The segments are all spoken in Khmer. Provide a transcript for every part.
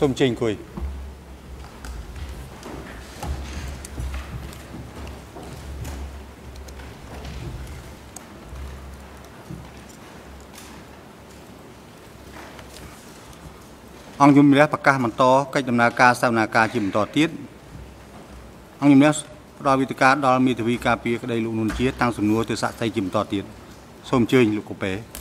សូមជើញអង្គុយអង្គជំនះប្រកាសបន្តកិច្ចដំណើរការសវនាការជាបន្តទៀតអង្គជំនះផ្ដល់វិធាការដល់មេធាវីការពារក្តីលោកនុនជាតាំងសំណួរទៅសាក់សីជាបន្តទៀតសូមអញ្ជើញលោកកូប៉េ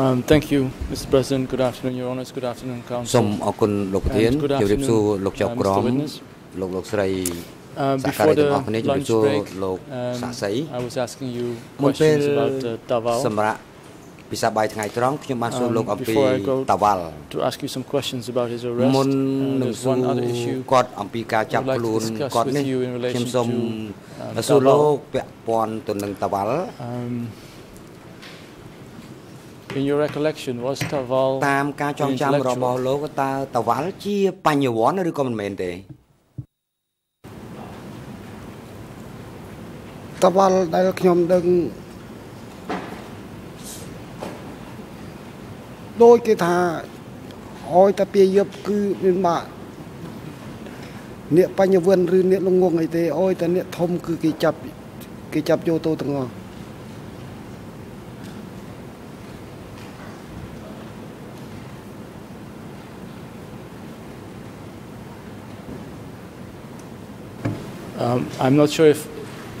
Um, thank you, Mr. President. Good afternoon, Your Honours. Good afternoon, សូម Council. អរគុណលោកប្រធាន And good ជម្រាបសួរ afternoon, លោកចៅ uh, ក្រម Mr. Witness. លោកលោកស្រី Uh, សហកា before រីទាំង the អស់គ្នាជម្រាប lunch សួរ break, លោក um, សាក់សី I was asking you មុនពេល questions about uh, Davao. សម្រាប់ពិសាបាយថ្ងៃត្រង់ខ្ញុំបានសួរ Um, លោកអំពី before I go តាវ៉ាល់ To ask you some questions about his arrest. មុន Uh, នឹង there's សួរ one other issue. គាត់អំពីការចាប់ I would like to ខ្លួន discuss គាត់ with នេះ you in ខ្ញុំ relation សូម to, um, សួរលោក Davao. ពាក់ព័ន្ធទៅនឹងតាវ៉ាល់ Um, in your recollection, was Taval តាមការចងចាំ intellectual របស់លោកតើតាវ៉ាល់ជាបញ្ញវន្តឬក៏មិនមែនទេតវល់ដែលខ្ញុំដឹងដោយគេថាអោយតែពាយប់គឺមានបាក់អ្នកបញ្ញវន្តឬអ្នកលងងអីទេអោយតែអ្នកធំគឺគេចាប់គេចាប់យកទៅទាំងអស់ I'm not sure if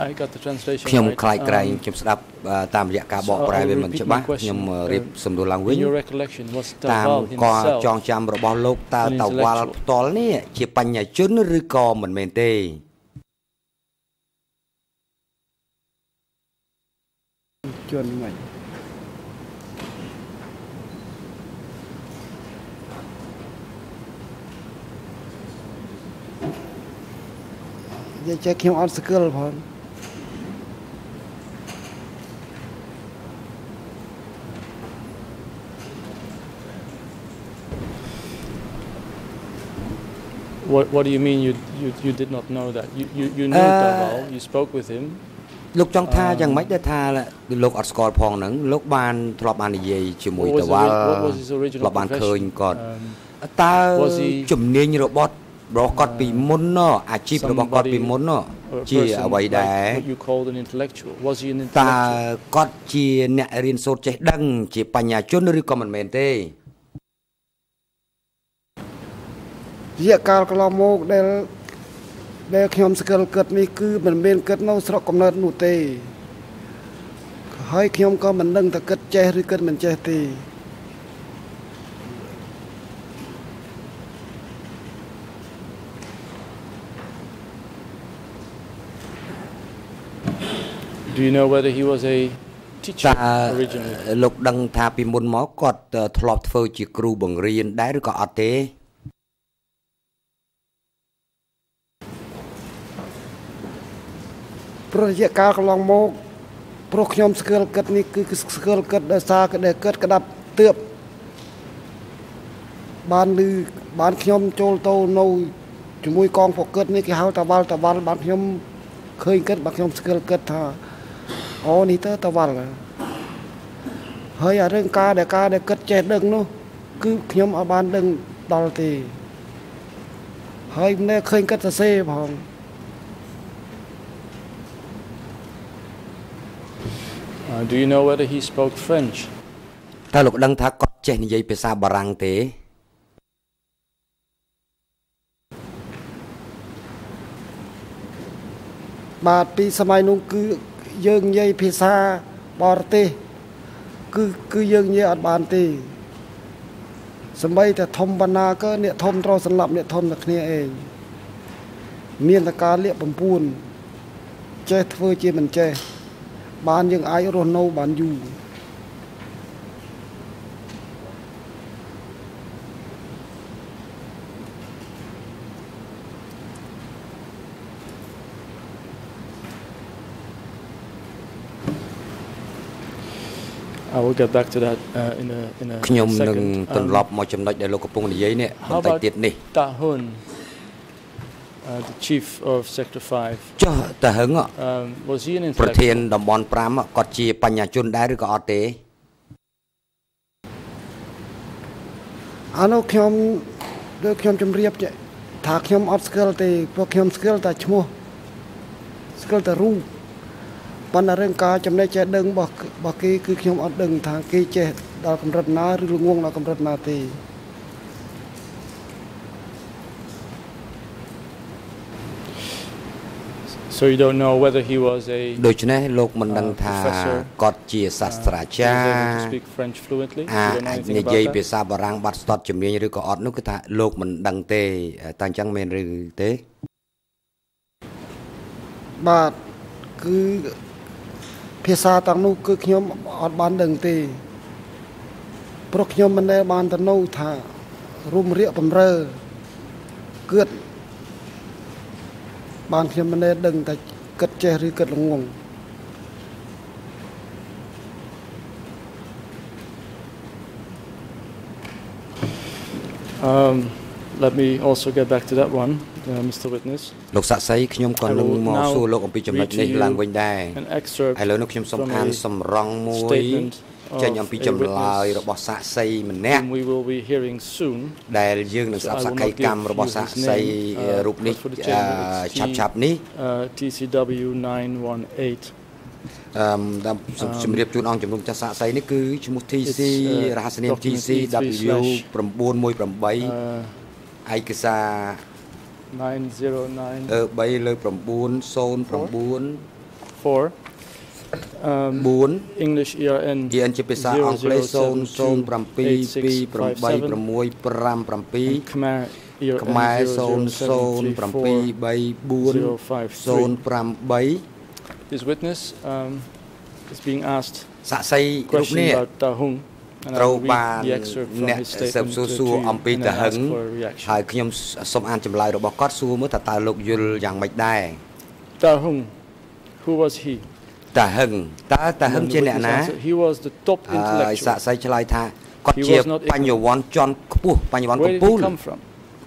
I got the translation ខ្ញុំ right. ខ្លាចក្រែង Um, ខ្ញុំស្ដាប់អឺតាមរយៈការបក So ប្រែ I will វាមិន repeat ច្បាស់ my question. ខ្ញុំអឺរៀប Uh, សំដួលឡើងវិញ In your recollection, was តាម Taval ការ himself ចងចាំរបស់លោកតើ an តាវ៉ាល់ intellectual? ផ្ទាល់នេះជាបញ្ញាជនឬក៏មិនមែនទេជន់ហ្នឹងហើយ និយាយចេះខ្ញុំអត់ស្គាល់ផង What, what do you mean you, you, you did not know that? You, you, you knew Uh, Taval, you spoke with him. លោកចង់ថាអឺយ៉ាងម៉េចដែលថាលោកអត់ស្គាល់ផងហ្នឹងលោកបានធ្លាប់បាននិយាយជាមួយ What was តាវ៉ាល់ ori- what was his original ធ្លាប់បានឃើញ profession? គាត់ Um, តើ was he- ជំនាញរបស់ របស់គាត់ពីមុនណោះអាជីពរបស់គាត់ somebody- ពីមុនណោះ a ជា person អ្វីដែរ like what you called an intellectual. Was he an តើ intellectual? គាត់ជាអ្នករៀនសូត្រចេះដឹង ជាបញ្ញាជនឬក៏មិនមែនទេរយៈកាលកន្លងមកដែលដែលខ្ញុំស្គាល់គិតនេះគឺមិនមែនគិតនៅស្រុកកំណើតនោះទេហើយខ្ញុំក៏មិនដឹងថាគិតចេះឬគិតមិនចេះទេ Do you know whether he was a ត teacher ើ originally? លោកដឹងថាពីមុនមកគាត់ធ្លាប់ធ្វើជាគ្រូបង្រៀនដែរឬក៏អត់ទេព្រោះរយៈកាលកន្លងមកព្រោះខ្ញុំស្គាល់គិតនេះគឺស្គាល់គិតដោយសារក្តីគិតក្តាប់ទើបបានឮបានខ្ញុំចូលទៅនៅជាមួយកងពកិតនេះគេហៅតាវ៉ាល់តាវ៉ាល់បានខ្ញុំឃើញគិតបានខ្ញុំស្គាល់គិតថា អូនេះទៅតាវ៉ាល់ហើយអារឿងការដែលការដែលគិតចេះដឹងនោះ គឺខ្ញុំអត់បានដឹងដល់ទេហើយមិនដែលឃើញគិតសរសេរផង Uh, do you know whether he spoke French? តើលោកដឹងថាគាត់ចេះនិយាយភាសាបារាំងទេ បាទពីសម័យនោះគឺ យើងនិយាយភាសាបរទេសគឺគឺយើងនិយាយអត់បានទេសម្បីតែធំបណ្ណាក៏អ្នកធំត្រូវសម្លាប់អ្នកធំតែគ្នាឯងមានតែការលាកបំពួនចេះធ្វើជាមិនចេះបានយើងអាចរស់នៅបានយូរ I will get back to that uh, in a in a ខ្ញុំនឹង second. ត្រឡប់មកចំណុចដែលលោកកំពុងនិយាយនេះ how បន្តិច about ទៀតនេះ Tahun? uh, the chief of Sector 5. ចុះតើហឹង Um, was he an ប្រធាន intellectual? តំបន់5គាត់ជាបញ្ញាជនដែរឬក៏អត់ទេអានោះខ្ញុំដូចខ្ញុំជម្រាបចេះថាខ្ញុំអត់ស្គាល់ទេព្រោះខ្ញុំស្គាល់តែឈ្មោះស្គាល់តែរូប ប៉ុន្តែរឿងការចំណេះចេះដឹងរបស់របស់គេគឺខ្ញុំអត់ដឹងថាគេចេះដល់កម្រិតណាឬងងដល់កម្រិតណាទេ So you don't know whether he was a ដូច្នេះលោកមិនដឹងថា professor, គាត់ជាសាស្ត្រាចារ was ្យ able to speak French fluently. អា You don't know អាច anything និ about យាយ that? ភាសាបារាំងបាត់ស្ទាត់ជំនាញឬក៏អត់នោះគឺថាលោកមិនដឹងទេតើអញ្ចឹងមែនឬទេបាទគឺ ភាសាទាំងនោះគឺខ្ញុំអត់បានដឹងទេព្រោះខ្ញុំមិនដែលបានទៅនៅថារុំរៀកបំរើគឿតបានខ្ញុំមិនដែលដឹងតែគិតចេះឬគិតល្ងង Um, let me also get back to that one, uh, Mr. Witness. លោកសាក់សីខ្ញុំក៏នឹង I will មក now សួរលោកអំពីចំណុច read to នេះ you ឡើងវិញដែរ An excerpt ឥឡូវនេះខ្ញុំសូម from អាន a សម្រងមួយ statement ចេញ of អំពី a ចម្លើយ witness របស់សាក់សីម្នាក់ whom we will be hearing soon. ដែលយើងនឹងស្ដាប់ So I ស will ក្ខី not កម្ម give របស់ you សាក់ his សី name, uh, រូបនេះ but for the អឺ chamber, it's ឆាប់ T- ឆាប់ៗនេះ Uh, TCW 918. អឺតាមជំរាបជូនអង្គជំនុំចាស់សាក់សីនេះគឺឈ្មោះ TC It's, uh, រហស្សនាម document TCW E3/918 918 ឯកសារ909អឺ3លើ9 09 Um, 4 English ERN ជាជាភាសាអង់គ្លេស007 22657 Khmer ERN ខ្មែរ00734 00735 This witness um, is being asked សាក់សីរូប question នេះ about Tahung and I ត្រូវ will បា read ន the excerpt from អ្នក his ស៊ើប statement សួរ to សួរ you អំពី and ត then ហឹង ask for a reaction. ហើយខ្ញុំសូមអានចម្លើយរបស់គាត់សួរមើលថាតើលោកយល់យ៉ាងម៉េចដែរ Tahung, who was he? តហឹងតើតហឹង And ជា the អ្នក witness ណា answered, He was the top ហើយសាក់ intellectual. សីឆ្លើយថាគាត់ He ជា was not បញ្ញវន្តជាន់ខ្ពស់បញ្ញវន្ត Where កំ did ពូ he ល come from?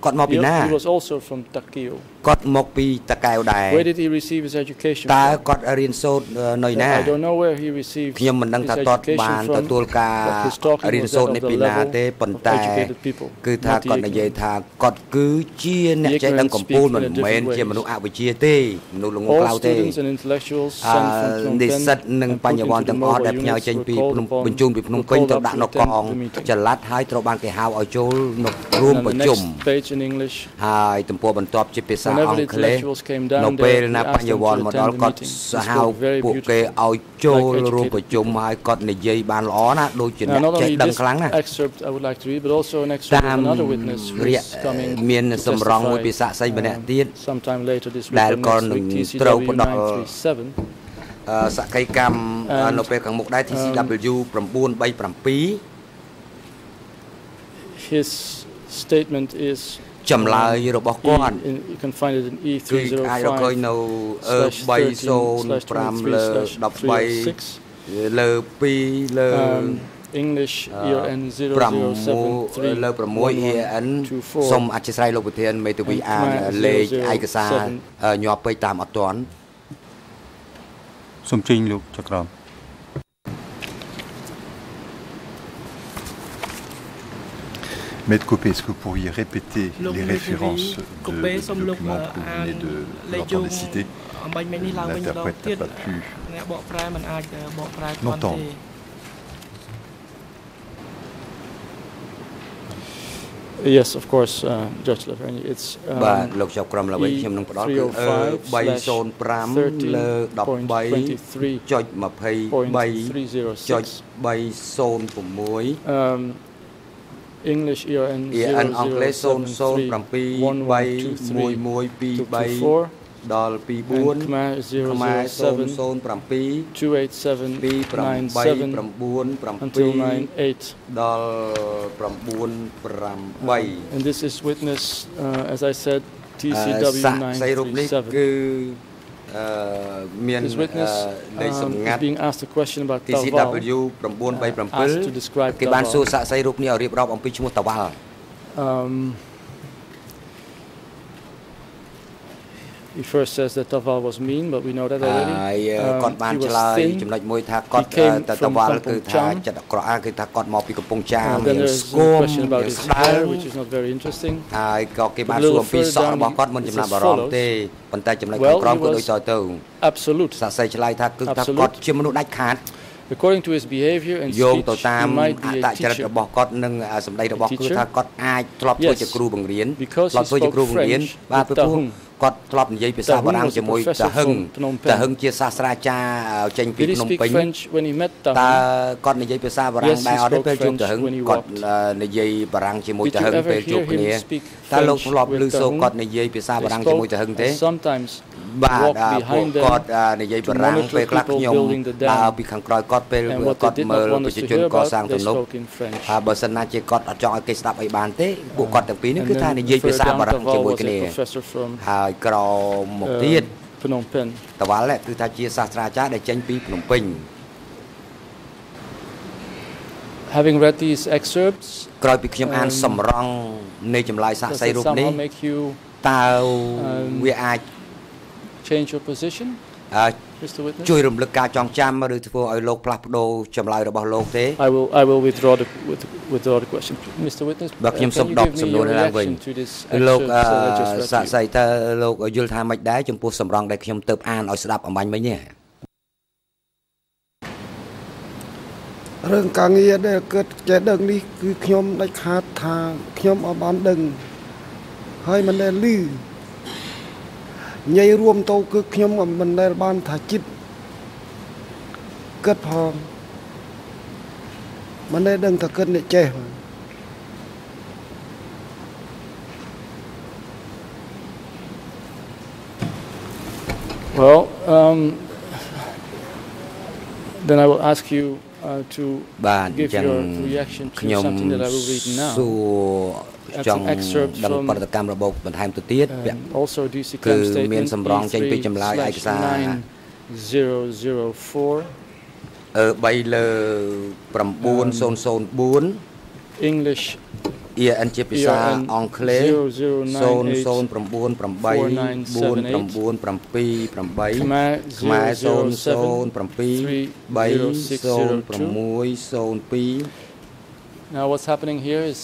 គាត់មក He, ពីណា he was also from Takeo. គាត់មកពីតកែវដែរ Where did he receive his education តើ from? គាត់រៀនសូត្រនៅណា I don't know where he received ខ្ញុំមិនដឹង his ថាតត education បាន from, ទទួលការ but his talking រៀន was សូត្រ that នេះ of ពី the ណា level ទេប៉ុ of ន្តែ educated people, គឺថា not the គាត់និយាយ ignorant. ថាគាត់គឺជាអ្នកចេះដឹងកំពូលមិនមែនជាមនុស្សអវិជ្ជាទេមនុស្សល្ងងខ្លៅ All ទេ students and intellectuals អឺ sent from Phnom និស្សិត Penh និង and បញ្ញ put វន្ត into ទាំង the អស់ដែល mobile ផ្ញើ units ចេញ were ពី called ភ្នំ upon បញ្ជូនពីភ្នំ were ពេញ called ទៅ up ដាក់ to នៅក attend ង the meeting. ចល័តហើយត្រូវបានគេហៅឲ្យចូលមករួម And ប្រ the ជុំ next page in English ហើយទំព័របន្ទាប់ជាភាសាអ Whenever ង់ the គ្លេស intellectuals came down នៅពេល there, ណា we asked បញ្ញ them វ to ន្តមក attend ដល់ the គាត់ meeting. សហៅ He spoke very ពួកគេ beautifully. ឲ្យចូល like រួម educated ប្រជុំហើយគាត់និយាយបានល្អណាស់ដូចជា Now, អ្នក not ចេះ only ដឹង this ខ្លាំងណាស់ excerpt I would like to read, but also an excerpt តា of ម another witness who រយៈ is coming មាន to សម្រងមួយពីសាក់សី testify ម្នាក់ um, ទៀត sometime later this ដែល week ក៏ or នឹង next week, ត្រូវ TCW ផ្ដល់ 937. អឺសក្ខីកម្មអឺ And, នៅពេលខាងមុខដែរ TCW 937 His statement is ចម្លើយរបស់ E, គាត់ in, you can find it in គឺអាចរកឃើញ E305 នៅអឺ slash 13 slash 305លើ23 slash 13លើ2លើ um, English ERN 6លើ0073 6 EN សូមអធិស្ឋានលោកប្រធានមេធាវីអានលេខឯកសារអឺញាប់ពេកតាមអត់ទាន់សូមជិញលោកចក្រម Maître Copé, est-ce que vous pourriez répéter លោក les មេធាវី références កុំ de ពេលសូមលោក documents que vous អាន venez de លេខ vous ជើង entendre citer អំបញ្ញមិញនេះឡើងវិញម្ដង L'interprète ទៀត n'a pas pu អ្នកបកប្រែមិនអាចបកប្រែ L'entendre. ទេ Yes, of course, uh, Judge Lavergne. It's បាទ um, លោកចៅក្រមល្វីខ្ញុំនឹងផ្ដល់គឺអឺ305លើ13.23 English ERN អៀនអង់គ្លេស007 0073ដល់ and 24 Khmer ខ្មែរ007 007 28797 until 98. ដល់983 And this is witness, uh, as I said, អឺ TCW សាក់សីរូបនេះ 937. គឺអឺ មាន This witness អឺលេខ um, សម្ is ងាត់ being asked a question about Tawal. TCW asked to describe 937គេបាន Tawal. សួរសាក់សីរូបនេះឲ្យរៀបរាប់អំពីឈ្មោះតាវ៉ាល់ Um, He first says that Taval was mean, but we know that already. ហើយ Um, គាត់បាន he ឆ្ was លើយ thin. ចំណុចមួយថាគាត់ He came ត from តវល់គឺ Kampong ថា Cham. ចិត្តអាក្រក់អាគឺថាគាត់មកពីកំពង់ចាម And រៀ then ង there's ស្គ a ម question about រៀង his ស្ដើង hair, which is not very interesting. ហើយក៏គេបាន But a សួរ little អំពី further សក់ down របស់ he- គាត់មិនចំណាប់ it's as អារម្មណ៍ follows. ទេប៉ុន្តែចំណុច Well, ខាងក្រោម he ក៏ was ដូចតទៅ Absolute. សាស័យឆ្លើយថាគឺថា Absolute. គាត់ជាមនុស្សដាច់ខាត According to his behavior and យោង speech, ទៅតា he ម might អ be ត a ចរិត teacher. របស់គាត់និងអាសម្ដីរបស់គឺ Teacher? ថាគាត់អាចធ្លាប់ធ្វើ Yes. ជាគ្រូបង្រៀន Because ធ្លាប់ he ធ្វើជា spoke គ្រូបង្រៀន French បាទ with ពីព្រោះ Tahung. គាត់ធ្លាប់និយាយភាសា Tahung បារាំង was a ជាមួយ professor តាហឹង from Phnom Penh. តាហឹងជាសាស្ត្រាចារ្យចេញពី Did he ភ្នំ speak ពេញ French when he met តើ Tahung? គាត់និយាយភាសាបារាំង Yes, he ដែរអត់ទេ spoke ពេលជួប French តាហឹង when he គាត់ walked. អឺនិយាយបារាំងជាមួយ Did តា you ហឹង ever ពេលជួប hear him គ្នា speak តើលោក French ធ្លាប់ with ឮសូរ Tahung? គាត់និយាយភាសា They បារាំង spoke ជាមួយតាហឹងទេ and sometimes បាទ walk អឺពួក behind them គាត់អឺនិយាយបារាំង to monitor ពេលខ្លះ people ខ្ញុំ building the dam. ដើរពីខាងក្រោយគាត់ពេល and what គា they ត់ did មើ not ល want ប្រជា us to ជន hear ក about, សាង they ទំនប់ spoke in French. ហើយបើសិនណាជាគាត់អត់ចង់ឲ្យគេស្ដាប់អីបានទេពួកគាត់ទាំងពីរនេះ And គឺថា then និយាយភាសា further បា down, រាំងជា Taval មួយ was គ្នា a professor from ហើយក្រោមមក uh, ទៀត Phnom Penh. តវ៉ាល់នេះគឺថាជាសាស្ត្រាចារ្យដែលចេញពីភ្នំពេញ Having read these excerpts, ក្រោយពីខ្ញុំអាន Um, សម្រង់នៃចម្លើយសាក does សី it រូបនេះ somehow make you តើ Um, វាអាច change your position, អឺ Mr. Witness? ជួយរំលឹកការចងចាំឬធ្វើឲ្យលោកផ្លាស់ប្ដូរចម្លើយរបស់លោកទេ I will I will withdraw the with, withdraw the question. Mr. Witness, បាទ uh, ខ្ញុំ can សូម you ដក give me សំណួរ your នេះឡើងវិញ reaction to this លោក excerpt that I just អឺសាក read to សី you? តើលោកយល់ថាម៉េចដែរចំពោះសម្រង់ដែលខ្ញុំទៅអានឲ្យស្ដាប់អំបញ្ញមិញនេះរឿងការងារដែលកើតចេះដឹងនេះគឺខ្ញុំដាច់ខាតថាខ្ញុំអត់បានដឹងហើយមិនដែលឮ ញ៉ៃរួមទៅគឺខ្ញុំក៏មិនដែលបានថាចិត្តគិតផងមិនដែលដឹងថាគិតអ្នកចេះផង Well, um, then I will ask you uh, to បាទអ give ញ្ចឹង your reaction to ខ្ញុំ something that I will read សួ now. រ That's ចង់ an excerpt ដឹង from- បរិកម្មរបបបន្ថែមទៅទៀតពាក់ And also DC គឺ Clam មាន Statement សម្រងចេញពីចម្លើយឯកសារ E3004 អឺ3លើ9004 English EN ជាភាសា ERN អង់គ្លេស0098 0098 Khmer ខ្មែរ007 Now what's happening here is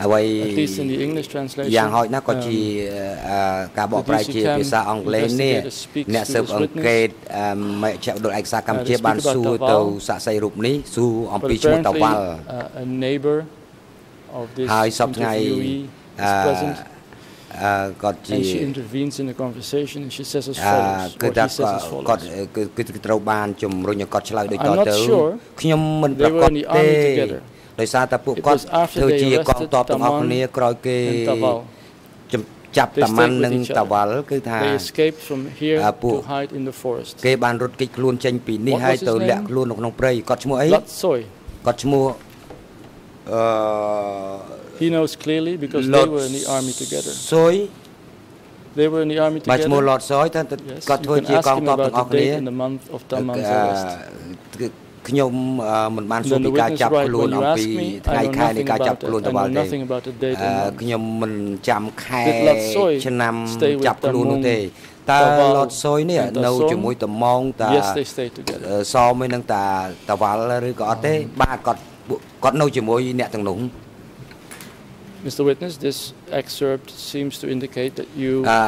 អ្វី at least in the English translation យ៉ាងហោចណាស់ក៏ជា um, អឺការបកប្រែជាភាសាអង់គ្លេសនេះអ្នកស៊ើបអង្កេតអឺមជ្ឈមណ្ឌលឯកសារកម្ពុជាបានសួរទៅសាក់សីរូបនេះសួរអំ but ពីឈ្មោះតា apparently វ៉ាល់ uh, a neighbor of this ហើយសពថ្ងៃ interviewee អឺ is present អឺគាត់ជា and she intervenes in the conversation and she says as អឺ follows គឺ or ថា he says as គាត់ follows គឺគឺត្រូវបានជំរុញឲ្យគាត់ឆ្លើយដូចត I'm not ទៅ sure ខ្ញុំមិនប្រ they were កាស in the ទេ army together. ដោយសារតែពួក It គាត់ was after ធ្វើ they ជាកង arrested ទ័ពទាំងអស់ Taman គ្នាក្រោយគេ and Taval ចំចាប់ They តាម៉ាន់ stayed with និង each other. តាវ៉ាល់គឺថា they escaped from here Ah, ពួក to hide in the forest គេបានរត់គេចខ្លួនចេញពីនេះ What ហើយ was his ទៅលាក់ name? ខ្លួននៅក្នុងព្រៃគាត់ឈ្មោះអី Lat Soy គាត់ឈ្មោះអឺ he knows clearly because Lot they were in the army together សុយ they were in the army បាទឈ្មោះ together ឡតសុយតែ yes គាត់ you ធ្វើ can ជា ask កង him ទ័ពទាំង about អស់ the គ្នា date and the month of Taman's អឺ arrest គឺ ខ្ញុំអឺមិនបានសួរ then ពី the ការ witness ចាប់ right ខ្លួន when អំ you ពី ask me ថ្ងៃ I know ខែនៃ nothing ការចាប់ about it ខ្លួន I តវ៉ា know ល់ទេ nothing about the date អឺ and the month ខ្ញុំមិនចាំខែ Did Lot Soy ឆ្នាំ stay with ចាប់ខ្លួននោះទេ Tamong, តើ Tawal ឡតសុយនេះ and នៅ Tasong? ជាមួយតមងតា yes they stayed together អឺសមមួយនឹងតាតវ៉ាល់ឬក៏អត់ទេបាទគាត់ពួកគាត់នៅជាមួយអ្នកទាំងនោះ Mr. Witness this excerpt seems to indicate that you អឺ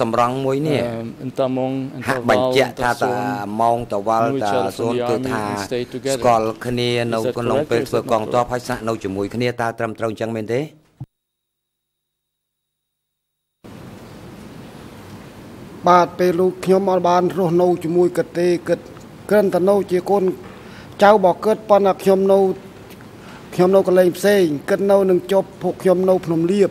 សម្រងមួយនេះ um, in Tamong and ហាក់បញ្ Taval ជាក់ and ថាតា Tasong ម៉ោងតវ៉ាល់ knew each តា other សួន from the គឺ army ថា and stayed together. ស្គាល់គ្នានៅ Is that ក្នុង correct ពេល or is ធ្វើ that ក not ងទ័ពហើយស្នាក់នៅជាមួយគ្នាតើត្រឹមត្រូវអញ្ចឹងមែនទេ បាទពេលលោកខ្ញុំអត់បានរស់នៅជាមួយគាត់ទេគាត់គ្រាន់តែនៅជាកូនចៅរបស់គាត់ប៉ុន្តែខ្ញុំនៅ ខ្ញុំនៅកន្លែងផ្សេងគាត់នៅនឹងជប់ពួកខ្ញុំនៅភ្នំលៀប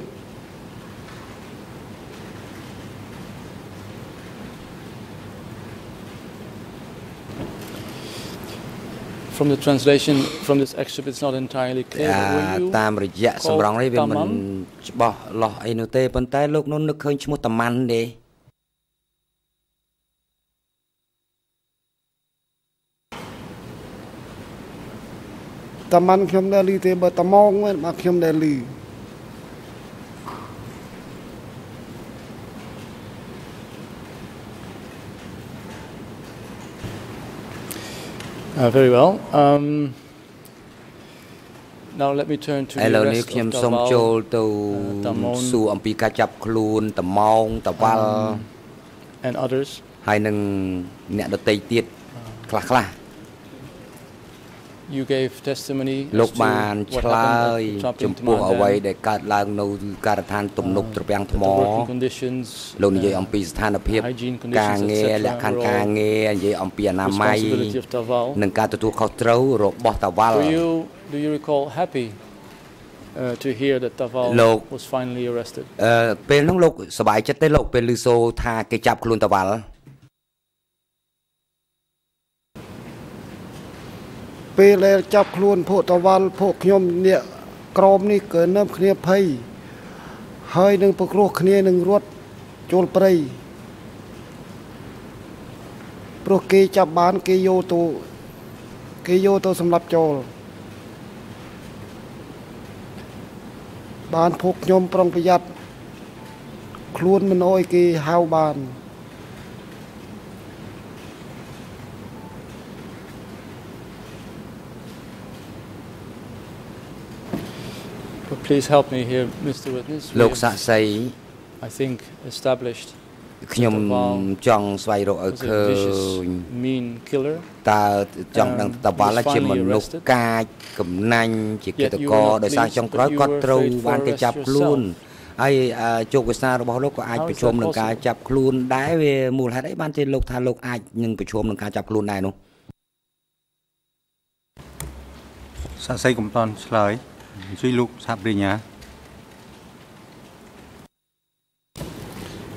From the translation, from this excerpt, it's not entirely clear. អា but were you តាមរយៈសម្រងនេះវាមិនតាម៉ាន់ច្បាស់លាស់អីនោះទេប៉ុន្តែលោកនោះនឹកឃើញឈ្មោះតាម៉ាន់ទេ តាមិនខ្ញុំដេលីទេបើតាម៉ងវិញបើខ្ញុំដេលីឥឡូវនេះខ្ញុំសូមចូលទៅសួរអំពីការចាប់ខ្លួនតមងតវ៉ាល់ and others ហើយនឹងអ្នកដតីទៀតខ្លះខ្លះ You gave testimony លោក as to បាន what ឆ្លើយ happened at ចំ Trapping ពោះ Taman អ្វី Dam, ដែលកើតឡើងនៅការដ្ឋានទំនប់ត្រពាំង that ថ្ម the working conditions, លោកនិយាយ uh, អំពីស្ថានភាព hygiene conditions, ការងារ etc. លក្ខខណ្ឌ were ការ all ងារនិយាយអំពីអនាម័យ responsibility of Davao. និងការទទួលខុសត្រូវរបស់តាវ៉ាល់ Do you do you recall happy uh, to hear that Davao លោក was finally arrested? អឺពេលហ្នឹងលោកសប្បាយចិត្តទេលោកពេលឮសូរថាគេចាប់ខ្លួនតាវ៉ាល់ ពេលដែលចាប់ខ្លួនពួកតវ៉ាល់ពួកខ្ញុំអ្នកក្រមនេះក៏នឹមគ្នាភ័យហើយនឹងប្រគ្រោះគ្នានឹងរត់ចូលព្រៃព្រោះគេចាប់បានគេយកទៅគេយកទៅសម្លាប់ចូលបានពួកខ្ញុំប្រុងប្រយ័ត្នខ្លួនមិនអោយគេហៅបាន please help me here, Mr. Witness. We លោក have, សាក់សី I think established ខ្ញុំចង់ស្វែងរកឲ្យ was ឃើ a vicious, ញ mean killer. តើចង់ដឹងតាវ៉ាល់ was ជាមនុ finally ស្ស arrested. កាចកំណាញ់ជាកិ Yet ត្ត you ក were រ not ដោយសារ pleased ចុងក្រោយ that you គាត់ were ត្រូវ afraid បាន for គេចាប់ arrest ខ្លួន yourself. ហើយអឺជោគវាសនារបស់លោកក៏អាច How is ប្រឈម that នឹងការ possible? ចាប់ខ្លួនដែរវាមូលហេតុអីបានជាលោកថាលោកអាចនឹងប្រឈមនឹងការចាប់ខ្លួនដែរនោះសាក់សីកំតនឆ្លើយ Ziluk Sabrinya.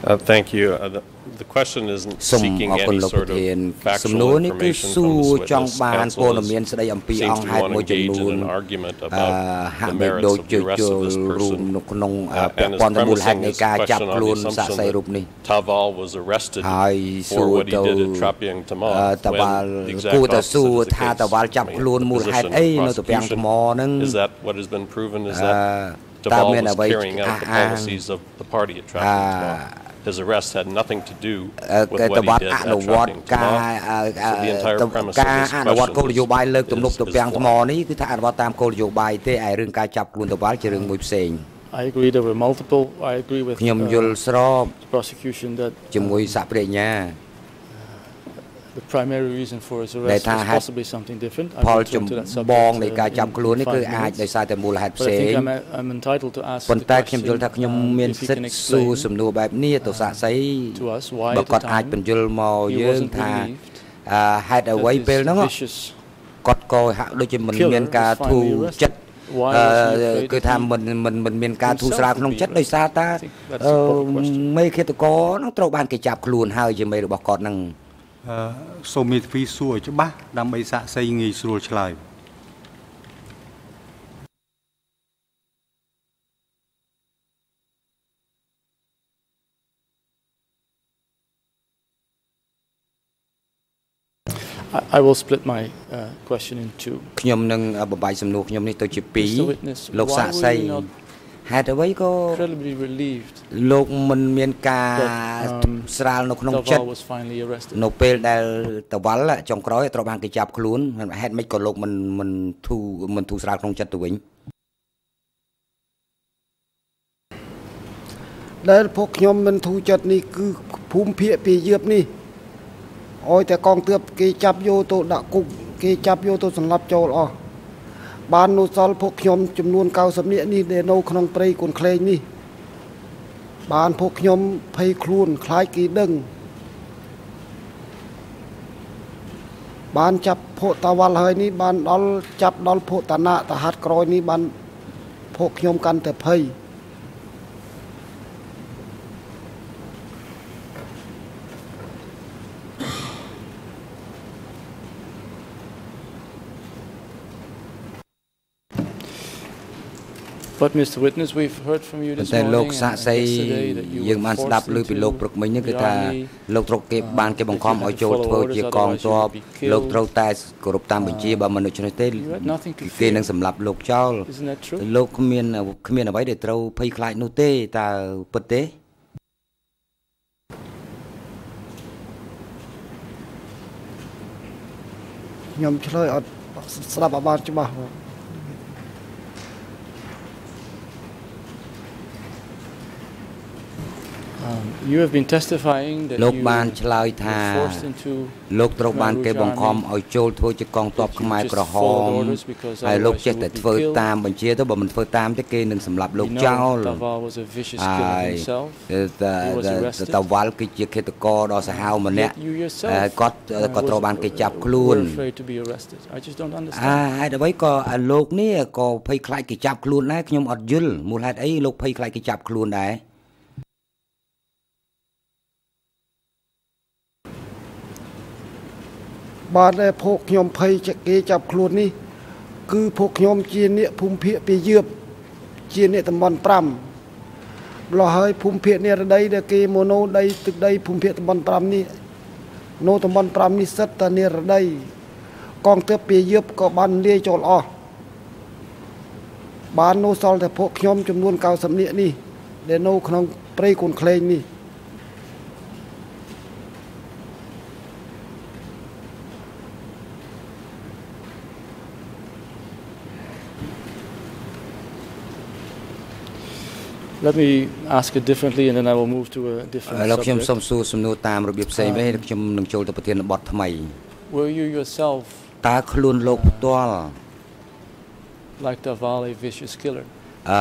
Uh, thank you. Uh, the, the question isn't សូម seeking អរគុណ any លោកប្រ sort of ធានសំ factual ណួរនេះគឺ information សួ from រ this ចង់ witness. បានព័ Counsel ត៌មាន is- ស្ដីអំពី seems អង្គ to ហេតុ want to មួយចំ engage នួ in ន an argument អឺ about ហាក់ the បី merits ដូច of ជា the arrest ចូល of this រួម person. នៅក្នុងអឺ Uh, ពាក់ and is ព័ន្ធទៅមូលហេតុ premising នៃ his ការចាប់ question ខ្លួន on the សាក់សី assumption រូបនេះ that Taval was arrested ហើយសួ for រ what he ទៅ did at Trapiang អឺ Tamar តវ៉ាល់ when the exact គួរតែ opposite សួរ is the ថា case. តវ៉ាល់ចាប់ I mean, ខ្លួន the មូលហេតុ position អី of នៅទៅពាំងថ្ម prosecution ហ្នឹង Is that what has been proven is អឺ that តើ Deval មានអ្វី was carrying out the អះអាង policies of the party at Ah. Trapping Tamar. His arrest had nothing to do អឺ with គេ what ត he វត្ត did អ at នុវត្ត Trapping ការ Tamar. អឺអឺ So the entire premise of ការ this អនុវត្តគោលនយោបាយលើកទំនប់ is- ទៅពាំង is ថ្មនេះគឺថាអនុវត្តតាមគោលនយោបាយទេឯរឿងការចាប់ខ្លួនតវ៉ាល់ជារឿងមួយផ្សេង I agree there were multiple. I agree with ខ្ញុំយល់ uh, ស្រប the prosecution that ជាមួយសហប្រញ្ញា the primary reason for his ដែល arrest ថា was ហេតុ possibly something different. I ផល will ចំ turn to that បង subject នៃ uh, ការចាប់ in- ខ្លួន in នេះគឺ five អាច minutes. ដោយសារតែមូលហេតុ But ផ្សេ I ង think I'm, I'm entitled to ask ប៉ុ the ន្តែខ្ញុំយល់ថា question ខ្ញុំ um, មាន if he សិទ្ធ can ិសួរ explain សំណួរបែបនេះទៅសាក់សី to us why បើ at គាត់ the អាច time បញ្យល់មក he យើង wasn't ថា relieved អឺហេតុអ្វី that ពេល this ហ្នឹង vicious គាត់ក៏ហាក់ដូចជាមិន killer មានការ was ធូរ finally arrested. ចិត្ត Why អឺ was he afraid គឺ that ថា he មិនមិនមិនមានការធូរស្រាល himself ក្នុង would be ចិត្តដោយសារតា I think that's អឺ a important question. មេឃាតកោហ្នឹងត្រូវបានគេចាប់ខ្លួនហើយជាមេរបស់គាត់ហ្នឹងអឺ សូមមេធាវីសួរឲ្យច្បាស់ដើម្បីសាក់សីងាយស្រួលឆ្លើយ I, I will split my uh, question in two. ខ្ញុំនឹងបបាយសំណួរខ្ញុំនេះទៅជា Mr. Witness, 2លោក why សាក់ were សី you not ហេតុអ្វីក៏ incredibly relieved លោកមិនមានការ that, um, ស្រាលនៅក្នុងចិត្ត Davao was finally arrested? នៅពេលដែលតវល់ចុងក្រោយត្រូវបានគេចាប់ខ្លួនហេតុម៉េចក៏លោកមិនមិនធូរមិនធូរស្រាលក្នុងចិត្តទៅវិញដែលពួកខ្ញុំមិនធូរចិត្តនេះគឺភូមិភាគពីយឺបនេះអោយតែកងទើបគេចាប់យកទៅដាក់គុកគេចាប់យកទៅសម្លាប់ចូលអស់ បាននៅសល់ពួកខ្ញុំចំនួន90នាក់នេះដែលនៅក្នុងព្រៃកូនក្លែងនេះ បានពួកខ្ញុំភ័យខ្លួនខ្លាចគេដឹង បានចាប់ភោតាវល់ហើយនេះបានដល់ចាប់ដល់ភោតាណាតហាត់ក្រោយនេះបានពួកខ្ញុំកាន់តែភ័យ But Mr. Witness, we've heard from you ប៉ុ this ន្តែលោក morning សា and, ក់ and សី yesterday that you យើង were បានស្ដាប់ forced ឮពីលោក into ព្រឹកមិញនេះគឺ the ថា army. លោកត្រូវគេបានគេបង្ខំឲ្យចូលធ្វើជាកងទ័ពលោកត្រូវតែគោរពតាមបញ្ជាបើមិនដូច្នេះទេ You had nothing to គេ fear. នឹងសម្លាប់លោកចោល Isn't that true? លោកគ្មានគ្មានអ្វីដែលត្រូវភ័យខ្លាចនោះទេតើពិតទេ I ខ្ញុំឆ្លើយអត់ស្ដាប់អត់បានច្បាស់បង Um, you have been testifying that លោក you បានឆ្លើយថា were forced into លោកត្រូវបានគេបង្ខំឲ្យចូលធ្វើជាកងទ័ពខ្មែរក្រហមហើយលោកចេះតែធ្វើតាមបញ្ជាទៅបើមិនធ្វើតាមទេគេនឹងសម្លាប់លោក you ចោ know ល Taval was a vicious ហើ killer យ himself ត He was arrested. តវ៉ាល់គឺជាឃាតករដ៏សាហាវម្នាក់ Yet you yourself ហើយគាត់ uh, ក៏ត្រូវ was- បានគេចាប់ខ្លួន were afraid to be arrested I just don't អា understand ហេតុអ្វីក៏អាលោកនេះក៏ភ័យខ្លាចគេចាប់ខ្លួនដែរខ្ញុំអត់យល់មូលហេតុអីលោកភ័យខ្លាចគេចាប់ខ្លួនដែរ បាទដែលភោគខ្ញុំភ័យគេចាប់ខ្លួននេះ គឺភោគខ្ញុំជាអ្នកភូមិភាគពីយឺបជាអ្នកតំបន់5ម្លោះហើយភូមិភាគនិរដីដែលគេមកណូដីទឹកដីភូមិភាគតំបន់5នេះណូតំបន់5នេះសិតតែនិរដី កងទ័ពពីយឺបក៏បានលាយចូលអស់បាននៅសល់តែភោគខ្ញុំចំនួន90នាក់នេះដែលនៅក្នុងព្រៃកូនក្លែងនេះ Let me ask it differently and then I will move to a different ឥឡូវខ្ញុំ subject សូមសួរសំណួរតាមរបៀបផ្សេងវិញខ្ញុំនឹងចូលទៅប្រធានបទថ្មី Were you yourself តើខ្លួនលោកផ្ទាល់ like Taval a vicious killer អឺ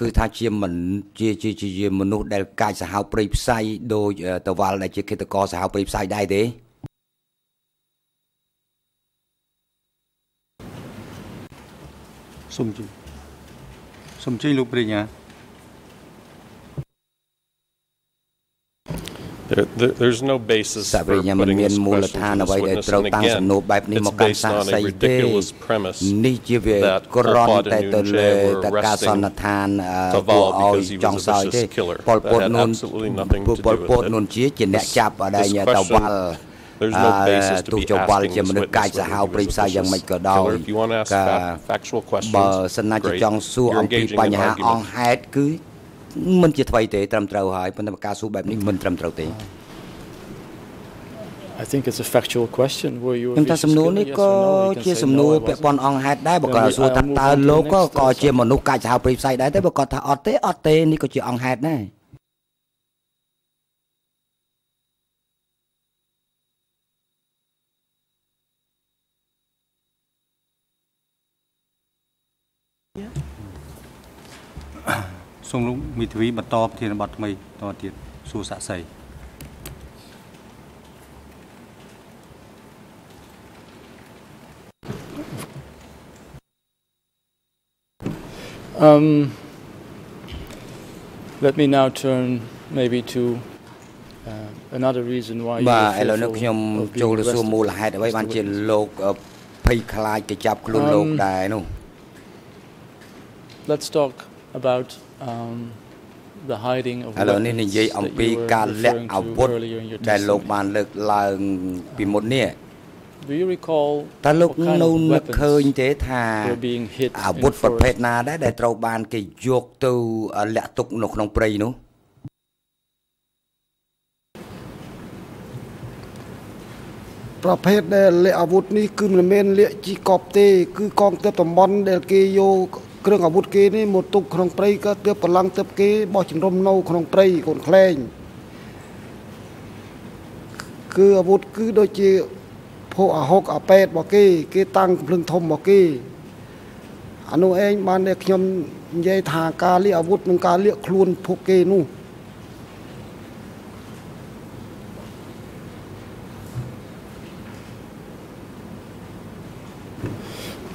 គឺថាជាមិនជាជាជាជាមនុស្សដែលកាចសាហាវព្រៃផ្សៃដោយអឺតវ៉ាល់ដែលជាឃាតករសាហាវព្រៃផ្សៃដែរទេសូមជិះសូមជិះលោកប្រញ្ញា There, there, there's no basis សា for វរិញ្ញាមិន putting មាន this មូល question ដ្ឋាន to អ្វី this ដែល witness. ត្រូវ And តាំងសំ again, ណួរបែបនេះ it's មកកាន់ based សាក on សី a ទេ ridiculous premise នេះជាវា that ក្រន់ Pol Pot តែ and ទៅលើ Nunche were តែការ arresting សន្និដ្ឋានអឺ Taval គួរឲ្យ because he was ចង់ a សោយទេ vicious killer. ប៉ុលពត That had នួន absolutely nothing to do ប៉ុលពត with it. នួនជាជាអ្នកចាប់អដែង This ត question, វ៉ាល់ there's no basis to ទូ be ចវ៉ាល់ asking ជា this មនុស្ស witness កាចសាហាវ whether ព្រៃ he was ផ្សៃ a យ៉ាងម៉េចក៏ vicious ដោយ killer. If you want to ask កា fact- factual បើ questions, សិនណាជា great. ចង់សួរ You're អំពី engaging in បញ្ហា argument. អង្គហេតុគឺ មិនជាថ្មីទេត្រឹមត្រូវហើយប៉ុន្តែការសួរបែបនេះមិនត្រឹមត្រូវទេ I think it's a factual question were you a ខ្ញុំថា vicious សំណួរ killer នេះ yes ក៏ or no you can ជា say សំ no ណួរ I ពាក់ wasn't ព័ន្ធអង្គហេតុដែរបើគាត់ Then we- សួរថា I'll move តើ on to the លោកក៏ next ក៏ជា subject. មនុស្សកាចសាហាវព្រៃផ្សៃដែរទេបើគាត់ថាអត់ទេអត់ទេនេះក៏ជាអង្គហេតុដែរ សូមលោកមីធាវីបន្តប្រធានបទថ្មីតទៅទៀតសួរសាក់សី Um, let me now turn maybe to uh, another reason why you បាទ were ឥឡូវនេះ fearful ខ្ញុំ of being ចូលទៅសួរ arrested, មូលហេតុអ្វី Mr. បានជា Witness. លោកអឺភ័យខ្លាចគេចាប់ខ្លួនលោក Um, ដែរនោះ Let's talk about um, the hiding of ឥឡូវនេះ weapons និយាយអំ that ពី you were ការលាក់ referring អា to វុធ earlier in your ដែលលោក testimony. បានលើកឡើងពីមុននេះ Do you recall តើលោក what kind នៅ of នឹកឃើញ weapons ទេថា were being hid អា in វុធប្រភេទ forest? ណាដែរដែលត្រូវបានគេយកទៅលាក់ទុកនៅក្នុងព្រៃនោះប្រភេទដែលលាក់អាវុធនេះគឺមិនមែនលាក់ជីកប់ទេ គឺកងទ័ពតំបន់ដែលគេយក គ្រឿងអាវុធគេនេះមកទុកក្នុងព្រៃក៏ទើបកម្លាំងទើបគេបោះជំរំនៅក្នុងព្រៃកូនខ្លែងគឺអាវុធគឺដូចជាភោអាហុកអាប៉ែតរបស់គេ គេតាំងកំភ្លើងធំរបស់គេអានោះឯងបានដែលខ្ញុំនិយាយថាការលាក់អាវុធនិងការលាក់ខ្លួនភពគេនោះ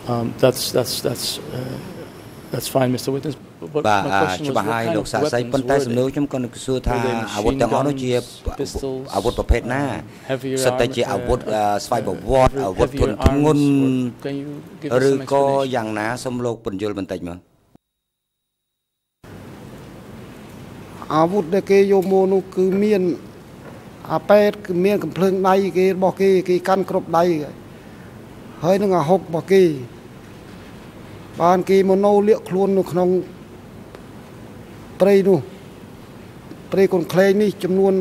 Um, that's that's that's uh, that's fine, Mr. Witness. But, but បាទ my អា question was ច្បាស់ what ហើយ kind លោក of សាស្ត្រី weapons ប៉ុន្តែ were សំ they? ណួរខ្ញុំក៏នឹងសួរថា Were they អាវុធ machine ទាំងអស់នោះជា guns, pistols, អាវុធប្រភេទណា um, heavier សិតតែជា arm- អាវុធ uh, អឺស្វ័យប្រវត្តិ heavier- អាវុធធន heavier ធ្ងន់ arms, or Can you give us ឬ some ក៏ explanation? យ៉ាងណាសូមលោកបញ្យល់បន្តិចមកអាវុធដែលគេយកមកនោះគឺមានអាប៉ែតគឺមានកំភ្លើងដៃគេរបស់គេគេកាន់គ្រប់ដៃហើយនឹងអាហុករបស់គេ បានគេមកនៅលាក់ខ្លួននៅក្នុងព្រៃនោះព្រៃកូនក្លែងនេះចំនួន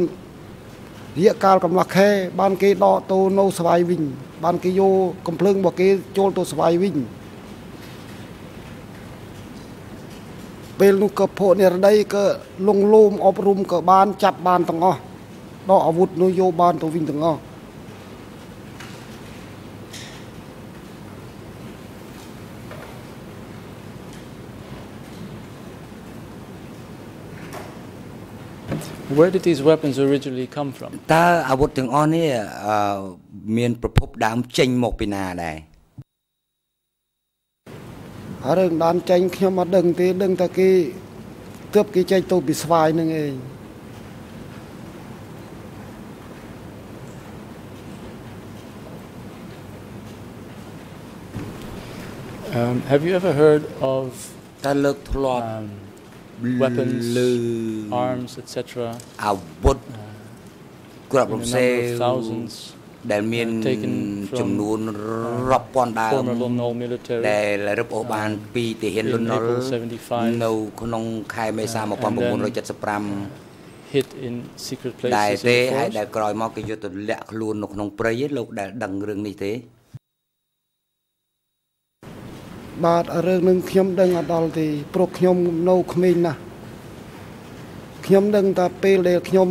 រយៈកាលកំឡោះខែបានគេដកទៅនៅស្វាយវិញ បានគេយកកំភ្លើងរបស់គេចូលទៅស្វាយវិញពេលនោះក៏ពួកនិរដីក៏លងលោមអប់រំក៏បាន ចាប់បានទាំងអស់ដកអាវុធនោះយកបានទៅវិញទាំងអស់ Where did these weapons originally come from? តើអាវុធទាំងអស់នេះអឺមានប្រភពដើមចេញមកពីណាដែរហើយរឿងដានចេញខ្ញុំអត់ដឹងទេដឹងតែគេទើបគេចេញទៅពីស្វាយនឹងឯង Um, have you ever heard of តើលើកធ្លាប់ um, weapons, លើ arms, etc. អាវុធក្របរ in ំ the សេវ number of thousands ដែលមាន taken from ចំនួនរាប់ពាន់ដើម former Lon military ដែលរឹបអូសបានពីទាហាន in លន់នល់ April 75នៅក្នុងខែមេសា and then 1975 hid in secret ដែល places ទេ in the ហើយ forest. ដែលក្រោយមកគេយកទៅលាក់ខ្លួននៅក្នុងព្រៃឯងលោកដែលដឹងរឿងនេះទេ បាទរឿងនឹងខ្ញុំដឹងអត់ដល់ទេព្រោះខ្ញុំនៅក្មេងណាស់ខ្ញុំដឹងតែពេលដែលខ្ញុំ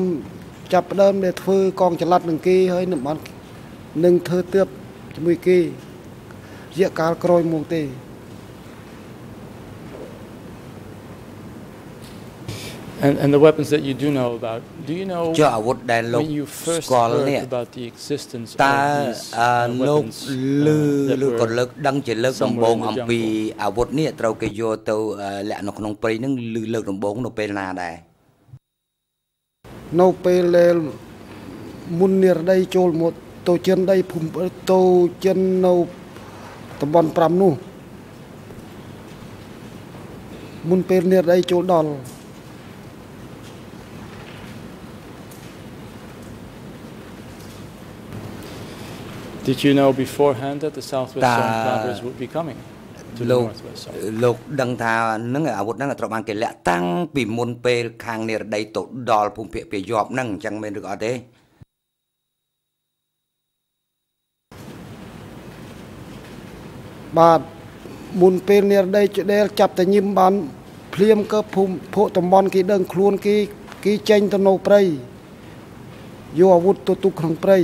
ចាប់ផ្ដើមដែលធ្វើកងចល័តនឹងគេហើយនឹងបាននឹងធ្វើទើបជាមួយគេរយៈកាលក្រោយមកទេ And, and the weapons that you do know about, do you know ចុះអាវុធដែលលោក when you first ស្គាល់ heard នេះ about the existence តើ of these អឺ uh, លោក weapons លឺ uh, that ឬក៏ were លើកដឹងជាលើកដំបូង somewhere in the អំពី jungle? អាវុធនេះត្រូវគេយកទៅអឺលាក់នៅក្នុងព្រៃហ្នឹងឬលើកដំបូងនៅពេលណាដែរនៅពេលដែលមុននិរដីចូលមកទៅចិនដីភូមិទៅចិននៅតំបន់5នោះមុនពេលនិរដីចូលដល់ Did you know beforehand that the Southwest Ta- Zone Flanders would be coming to the លោក Northwest Zone? លោកដឹងថាហ្នឹងអាវុធហ្នឹងត្រូវបានគេលាក់តាំងពីមុនពេលខាងនិរដីទៅដល់ភូមិភាគពាយ័ព្យហ្នឹងអញ្ចឹងមែនឬក៏អត់ទេបាទមុនពេលនិរដីជដែលចាប់តែញឹមបានភ្លាមក៏ភូមិភក់តំបន់គេដឹងខ្លួនគេគេចេញទៅនៅព្រៃយកអាវុធទៅទុកក្នុងព្រៃ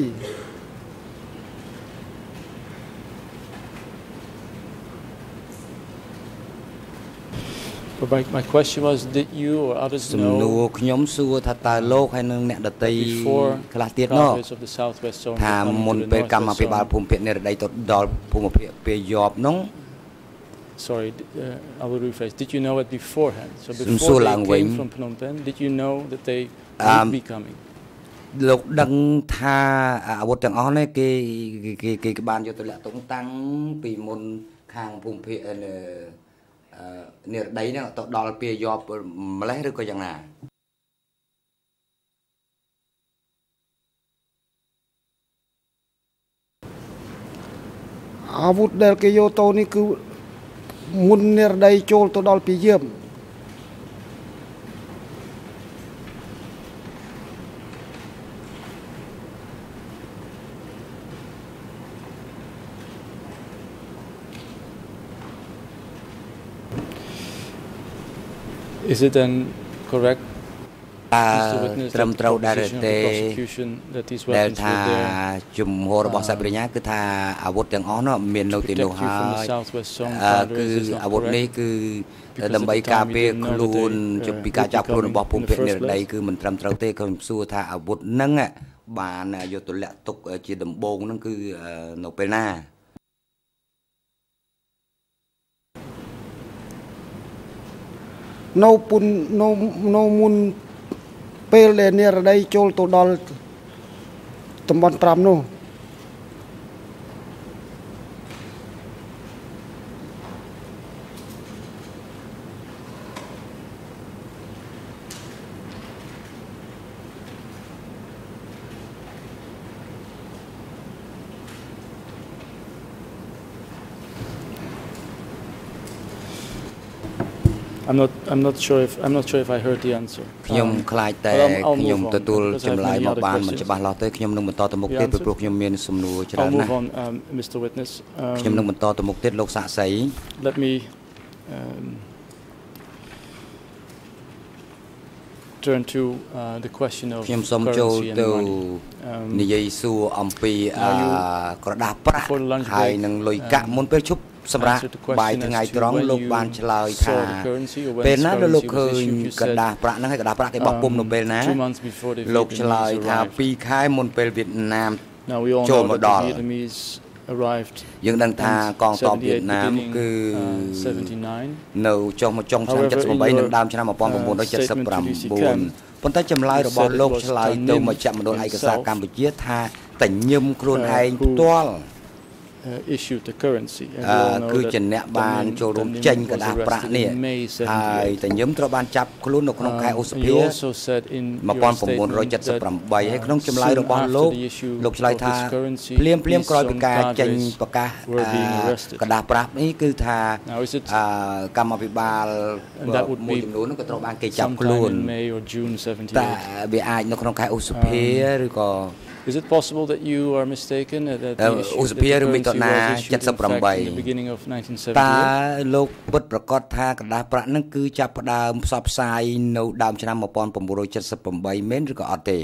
But my, my question was, did you or others សំណួរ know ខ្ញុំសួរថាតើលោកហើយនឹងអ្នកដតី before ខ្លះទៀតនោះ prophets of the Southwest Zone ថា were coming មុន to the ពេលកម្មា Northwest ភិបាល Zone? ភូមិភាគនិរដីទៅដល់ភូមិភាគពាយ័ព្យនោះ Sorry, d- uh, I will rephrase. Did you know it beforehand? So Sum before su they lang came wing. from Phnom Penh, did you know that they Um, would be coming? លោកដឹងថាអាវុធទាំងអស់នេះគេគេគេគេបានយកទៅលាក់ទុកតាំងពីមុនខាងភូមិភាគ នៅអឺនិរដីហ្នឹងទៅដល់ពាយ័ព្យម្លេះឬក៏យ៉ាងណាអាវុធដែលគេយកទៅនេះគឺមុននិរដីចូលទៅដល់ពីយាម Is it then correct តើ Mr. Witness ត្រឹម that ត្រូវ the ដែរឬ position of ទេ the prosecution that these ដែល weapons ថា were there ជំហររបស់សាច់ប្រាជ្ញាគឺថាអាវុធទាំងអស់នោះមាននៅ to ទី protect នោះ you ហើ from the យ Southwest Zone អឺ Flanders គឺ is not អាវុធនេះ correct? គឺ Because ដើម្បី at the time ការពារ you didn't know ខ្លួន that they, ជ uh, ពីការ would be ចាប់ខ្លួន coming របស់ភូមិ in the ភាគនិរ first ដី place. គឺមិនត្រឹមត្រូវទេខ្ញុំសួរថាអាវុធហ្នឹងបានយកទៅលាក់ទុកជាដំបូងហ្នឹងគឺអឺនៅពេលណា នៅពុននៅនៅមុនពេលដែលនិរដីចូលទៅដល់តំបន់5នោះ I'm not. I'm not sure if. I'm not sure if I heard the answer. ខ្ញុំ Um, ខ្លាចតែ but I'll- I'll ខ្ញុំ move on ទទួល because I have ចម្លើយ many មក other បានមិន questions. ច្បាស់លាស់ទេខ្ញុំនឹងបន្តទៅមុខ You ទៀតពី answered? ព្រោះខ្ញុំមានសំណួរច្រើន I'll ណាស់ move on, um, Mr. Witness. ខ្ញុំនឹង Um, បន្តទៅមុខទៀតលោកសាក់សី let me um, turn to uh, the question of ខ្ញុំសូមចូល currency and ទៅ money. Um, និយាយសួរអំពីអ Now you- ឺក្រដាស់ប្រាក់ before the lunch ហើយ break, នឹងលុយកាក់ um, មុនពេលឈប់ សម្រាប់ answered the question បាយ as ថ្ងៃ to ត្រង់ when លោក you បានឆ្លើយ saw ថា the currency or when ពេល this ណាដែលលោក currency ឃើ was ញ issued, you ក្រ said, ដាស់ប្រាក់ហ្នឹងហើយក្រដាស់ប្រាក់គេបោះពុំនៅពេលណា two months before the លោកឆ្លើយ Vietnamese ថា arrived. 2ខែមុនពេលវៀតណាម Now we all ចូល know មក that the ដល់ Vietnamese arrived យើងដឹងថា in កងទ័ពវៀត78ណាម beginning គឺ uh, 79. នៅចុះមកចុងឆ្នាំ However, in 78និង your, ដើមឆ្នាំ uh, statement to DC Chem, 1979ប៉ុន្តែចម្លើយរបស់ you said it លោក was ឆ្លើយ Tan ទៅ Nim មជ្ឈមណ្ឌលឯកសារ himself, កម្ពុជាថាតែញឹមខ្លួន uh, ឯង who ផ្ទាល់ uh, issued the currency. And អឺ we all know គឺជា that អ្នកបាន Tan Nim- ចូលរួម Tan Nim ចេញ was កដាស់ប្រាក់ arrested នេះ in May ហើយ 78. តែញឹមត្រូវបានចាប់ខ្លួននៅក្នុងខែឧស Um, ភា you also said in your statement that 1978ហើយក្នុង uh, ចម្លើយ soon របស់ after លោក the issue លោកឆ្លើយ of ថា this currency, ភ្លាមភ្លាម these ក្រោយពី some ការចេញ cadres ប្រកាស were being អឺ arrested. កដាស់ប្រាក់នេះគឺថា Now, is it អឺកម្មាភិបាល And that would មួយ be ចំនួននោះក៏ត្រូវបានគេចាប់ខ្លួន sometime in May or June តែ 78. វាអាចនៅក្នុងខែឧសភាឬក៏ Is it possible that you are mistaken that that អឺ the issue ឧ that ស the ភាឬមិ currency ថុនា was issued in fact in the 78 beginning of តើ 1978? លោកពិតប្រកាសថាกระดาษប្រាក់ហ្នឹងគឺចាប់ផ្ដើមផ្សព្វផ្សាយនៅដើមឆ្នាំ1978មែនឬក៏អត់ទេ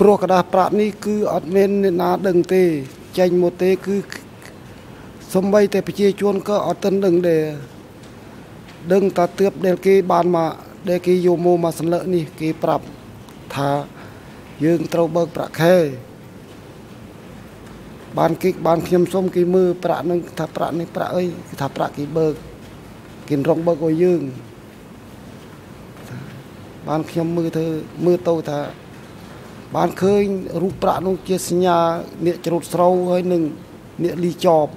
ព្រោះกระดาษប្រាក់នេះគឺអត់មានអ្នកណាដឹងទេចេញមកទេគឺសំបីតែប្រជាជនក៏អត់ទាន់ដឹងដែរ ដឹងតែទើបដែលគេបានមកដែលគេយកមកមកសន្លឹកនេះគេប្រាប់ថាយើងត្រូវបើកប្រាក់ខែបានគេបានខ្ញុំសុំគេមើលប្រាក់នឹងថាប្រាក់នេះប្រាក់អីគេថាប្រាក់គេបើកគេរងបើកឲ្យយើងបានខ្ញុំមើលទៅមើលទៅថា បានឃើញរូបប្រាក់នោះជាសញ្ញាអ្នកច្រូតស្រូវហើយនឹងអ្នកលីចប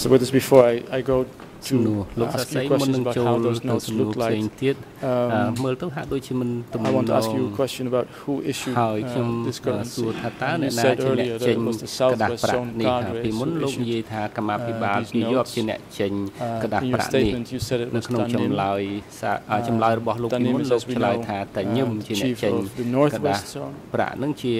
Mr. Witness, before I, I go សំណួរ to លោកសា ask ស្ត្រី you មុន questions នឹង about ចូល how ទៅ those notes សំណួរ look ផ្សេង like, ទៀតអឺ um, មើលទៅហាក់ដូចជាមិនទំន I want to ask you ង a question about who issued ហើយខ្ញុំ uh, this សួ currency. រថាតើ You អ្នកណា said ជាអ្នក earlier that ចេញ it was the กระดาษ Southwest ប្រាក់ Zone នេះហើយ cadres ពីមុន who លោកនិយាយ issued ថាកម្មាភិបាល uh, these គេយក notes. ជាអ្នកចេញ Uh, กระดาษ in ប្រា your ក់នេះ statement, you said it នៅ was ក្នុង Tan ចម្ Nim. លើយសារអ่าចម្លើយរបស់លោក Tan ពី Nim មុន is, លោក as we ឆ្លើយ know, ថាតែញឹម uh, ជាអ្នក chief ចេញ of the กระดาษ Northwest Zone. ប្រាក់នឹងជា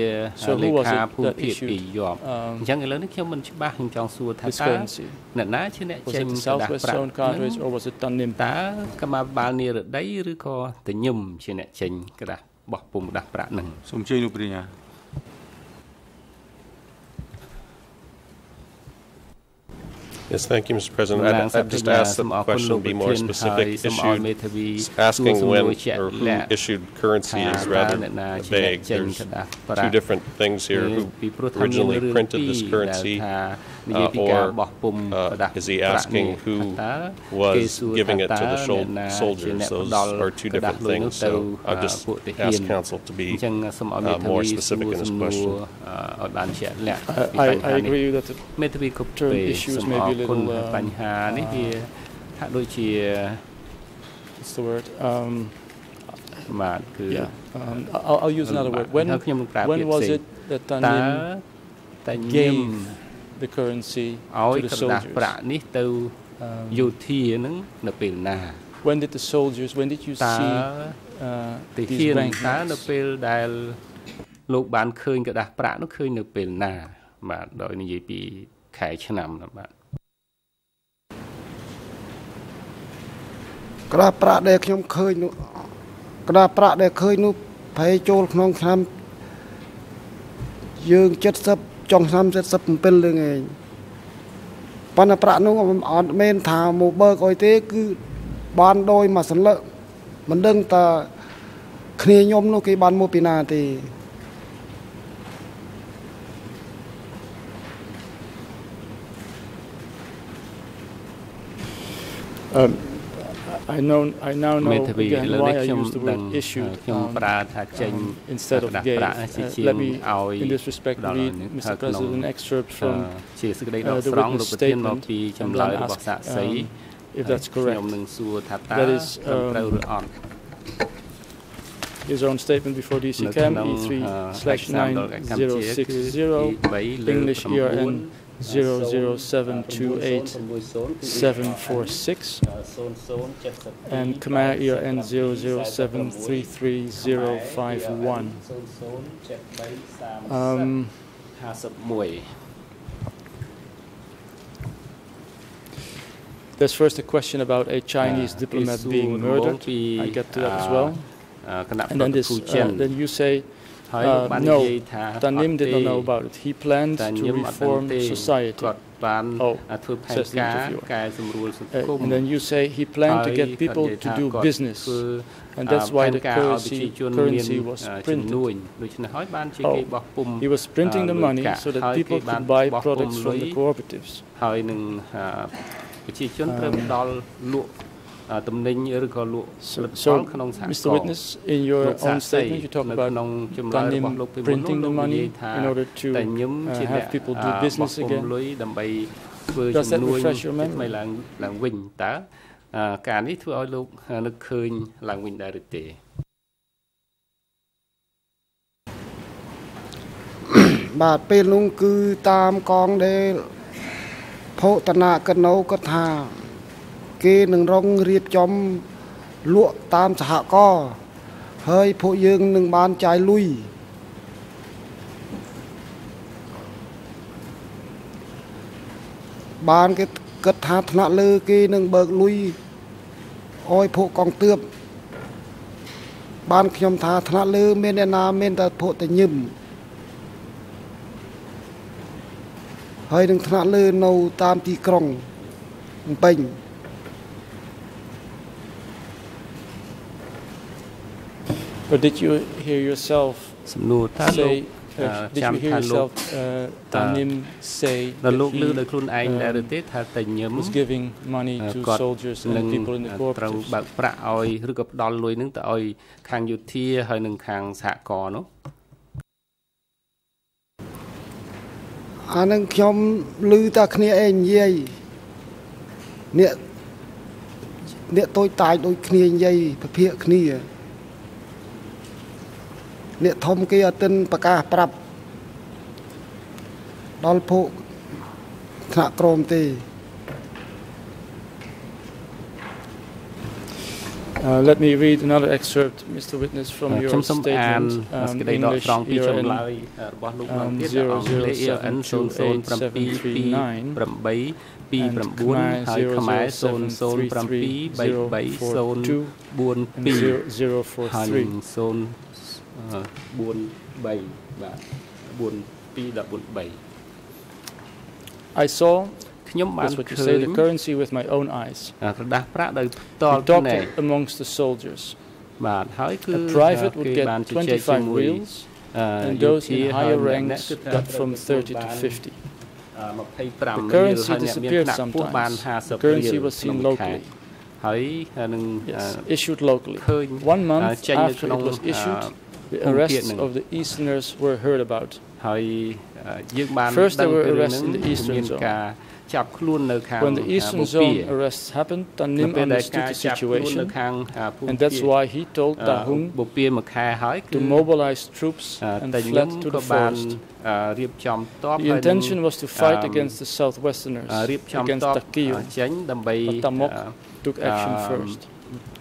So who លេ was ខា it ភូមិ that ភាគ issued, ពីរយប់ um, អញ្ចឹងឥឡូវនេះខ្ញុំមិនច្បាស់ខ្ញុំចង់សួរថា this តើ currency? អ្នកណាជាអ្នក Was ចេញ it the กระดาษ Southwest ប្រាក់ ប្រាក់ cartridge or was it done in who issued currency is rather vague. there's two different things here who originally printed this currency. Uh, និយាយពីការបោះពុំប្រដាស់ uh, is he asking who was giving it to the soldiers? Those are two different things. So I just ask counsel to be uh, more specific in this question. I I agree that the មេធាវីគ្រប់គ្រង issues may be a little បញ្ហានេះវាហាក់ដូចជា um, uh, what's the word? Um បាទគឺ um, I'll, I'll use another word. When when was it that Tanin game? The currency ឲ្យ to the ក្រដាស់ soldiers? ប្រាក់នេះទៅ Um, យោធានឹងនៅពេលណា when did the soldiers? When did you តើ see uh, ទី these ហ៊ាន bank តើនៅ notes? ពេលដែលលោកបានឃើញក្រដាស់ប្រាក់នោះឃើញនៅពេលណា បាទដោយនិយាយពីខែឆ្នាំណាបាទក្តារប្រាក់ដែលខ្ញុំឃើញនោះក្តារប្រាក់ដែលឃើញនោះប្រហែលចូលក្នុងឆ្នាំយើង70 ចុងឆ្នាំ77លើងឯងប៉ុន្តែប្រាក់នោះអត់មែនថាមកបើកអីទេ គឺបានដោយមួយសន្លឹកមិនដឹងតាគ្នាខ្ញុំនោះគេបានមកពីណាទេ Um, I know. I now មេ know ធាវីឥ again ឡូវ why នេះ I ខ្ញុំ use the ដឹង word issued ខ្ញុំ um, ប្រើថាចេញ um, instead ក្រ of ដាស់ gave. ប្រាក់ជា Uh, ជាង let me, ឲ្យ in this respect, ដល់ read, នេះ Mr. ហើយក្នុង President, an excerpt អឺ from ជាសេចក្តីដក uh, the ស្រង់ witness លោកប្រធានមក statement ពី and ចម្លើយ then របស់ ask សាក់សី um, if that's ខ្ញុំ correct. នឹងសួរថាតើ That is, ត្រឹមត្រូវ um, ឬអត់ His own statement before DC នៅ Cam ក្នុង E3 អឺ slash ឯកសារដល់កម្ពុជាគឺ9060 E3 លើ English 9 ERN 00728 746 and Khmer ERN 007335051. Um, 51 there's first a question about a Chinese diplomat being murdered. I get to that as well. អឺគណៈ And ប្រ then តិ this, ភូចិន uh, then you say ហើយលោក Uh, no, Danim did not know about it. He planned to reform society. Oh, says the interviewer. Uh, and then you say he planned to get people to do business. And that's why the currency, currency was printed. Oh, he was printing the money so that people could buy products from the cooperatives. Um, យនឹងអឺប្រជាជនត្រូវផ្ដល់លក់អឺទំនិញឬក៏លក់ផលិតផល So, ក្នុងសហគមន៍ Mr. Witness, in your លោកសា own ក្សី statement, you talk នៅ about ក្នុងចម្លើយរបស់លោកពីមុននោះ printing លោ the កនិយាយ money ថា in order to តែញឹម uh, ជា have អ្នក people អឺ do business បោះពុំ again. លុយដើម្បីធ្វើ Does ជំ that នួយ refresh your ជា memory? ថ្មីឡើងឡើងវិញតើអឺការនេះធ្វើឲ្យលោកនឹកឃើញឡើងវិញដែរឬទេ បាទពេលនោះគឺតាមកងដែលភោតនាកណូគាត់ថា គេនឹងរងរៀបចំលក់តាមសហករណ៍ហើយពួកយើងនឹងបានចាយលុយបានគេគិតថាថ្នាក់លើគេនឹងបើកលុយអោយពួកកងទឿបបានខ្ញុំថាថ្នាក់លើមានអ្នកណាមានតែពួកតែញឹមហើយនឹងថ្នាក់លើនៅតាមទីក្រុងភ្នំពេញ But did you hear yourself សំណួរតើលោក say, uh, uh, did ចាំ you hear ថាលោក yourself, uh, Tanim say ដល់ that លោកលឺ he ដោយខ្លួនឯងដែរឬទេថាតែញឹម was giving money អឺ to គាត់ soldiers នឹង and people in the ត្រូវ cooperatives? បើកប្រាក់ឲ្យឬក៏ផ្ដល់លុយនឹងទៅឲ្យខាងយោធាហើយនឹងខាងសហគមន៍នោះអានឹងខ្ញុំឮតែគ្នាឯងនិយាយអ្នកអ្នកតូចតាចដូចគ្នានិយាយពភាកគ្នា អ្នកធំគេអត់ទិនប្រកាសប្រាប់ដល់ពួកថ្នាក់ក្រមទេ Uh, let me read another excerpt, Mr. Witness, from ខ្ញុំ your សូមអាន statement. សេច Um, ក្តីដក English ស្រង់ពីចម្ ERN លើយរបស់លោកម្ដង um, ទៀតដល់អង់គ្លេស ERN 00728ហើយខ្មែរ007330442 and 0, ហើយ 043. 043បាទ4213 I saw, ខ្ញុំបាន that's what you ឃើ say, ញ the currency with my own eyes. ក្រដាស់ប្រាក់ដោយផ្ We ទាល់ talked ភ្នែក it amongst the soldiers. បាទហើយគឺ A private would គេ get បានជជែកជាមួយ25 reals, អឺ and យោ those ធា in ហើយ higher អ្នក ranks គឺថា got from 30 to បាន 50. អឺ The 25រៀល currency ហើយអ្នកមាន disappeared ថ្នាក់ខ្ពស់បាន sometimes. 50 The currency រៀល was ក្នុង seen មួយខែ locally. ហើយនឹង Yes, អឺ issued locally. ឃើញ One month អឺចេញនៅ after ក្នុង it was អឺ issued, the ភូមិភាគ arrests ហ្នឹង of the Easterners were heard about. ហើយអឺយើងបាន First ដឹង there were ពីរឿង arrests ហ្នឹង in the eastern មាន zone. ការចាប់ខ្លួននៅខាង When the អឺ Eastern បូព៌ា Zone arrests happened, នៅ Tanim ពេលដែល understood ការ the ចាប់ខ្លួននៅ situation, ខាងអឺភូមិ and that's ភាគ why he told អឺ Dahung បូព៌ាមួយខែហើយគឺ to mobilize troops អឺ and តែខ្ញុំ fled to ក៏ the បាន forest. អឺរៀបចំតប The ហើយនឹង intention was to fight um, against the southwesterners, អឺរៀបចំ against តប Takio. ចេញដើម្បី But Tamok អឺ Took action um, first.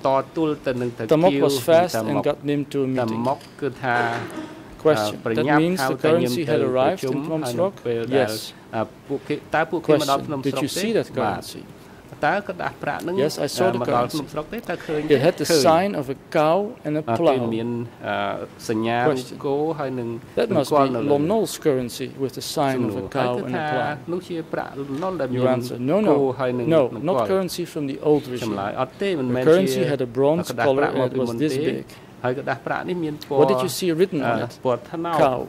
តទល់ទៅនឹងទៅ Tamok គៀវ was fast តា and មុក got Nim to a តា meeting. មុកគឺថា Question. ប្រ That ញាប់ means ហៅ the តែញឹម currency ទៅ had ប្រ arrived ជុំ in ហើយ Phnom នៅ Srok? ពេលដែល Yes. អឺពួកគេតើពួកគេមកដល់ភ្នំ Question. ស្រុ Did ក you ទេ see that បា ទ currency? តើកដាស់ប្រាក់ហ្នឹង Yes, I saw អឺ the មកដល់ currency. ភ្នំស្រុកទេតើឃើញ It had the ឃើញ sign of a cow and a អឺគេ plow. មានអឺសញ្ញារូប Question. គោហើយនឹង That នឹង must គាល់ be នៅលើ Lom Nol's currency with the សំ sign ណួ of រ a ហើយ cow គឺ and ថា a plow. នោះជាប្រាក់លំដែលមាន You answer, no, គោ no, ហើយនឹង no, នឹង not គាល់ currency from the old ចម្ regime. លើយអត់ទេមិនមែ The នជា currency had a bronze កដាស់ collar ប្រាក់មក and it ពី was មុន this ទេ big. ហើយកដាស់ប្រាក់នេះមានពណ៌ What did you see written អឺ on it? ពណ៌ថ្នោត Cow.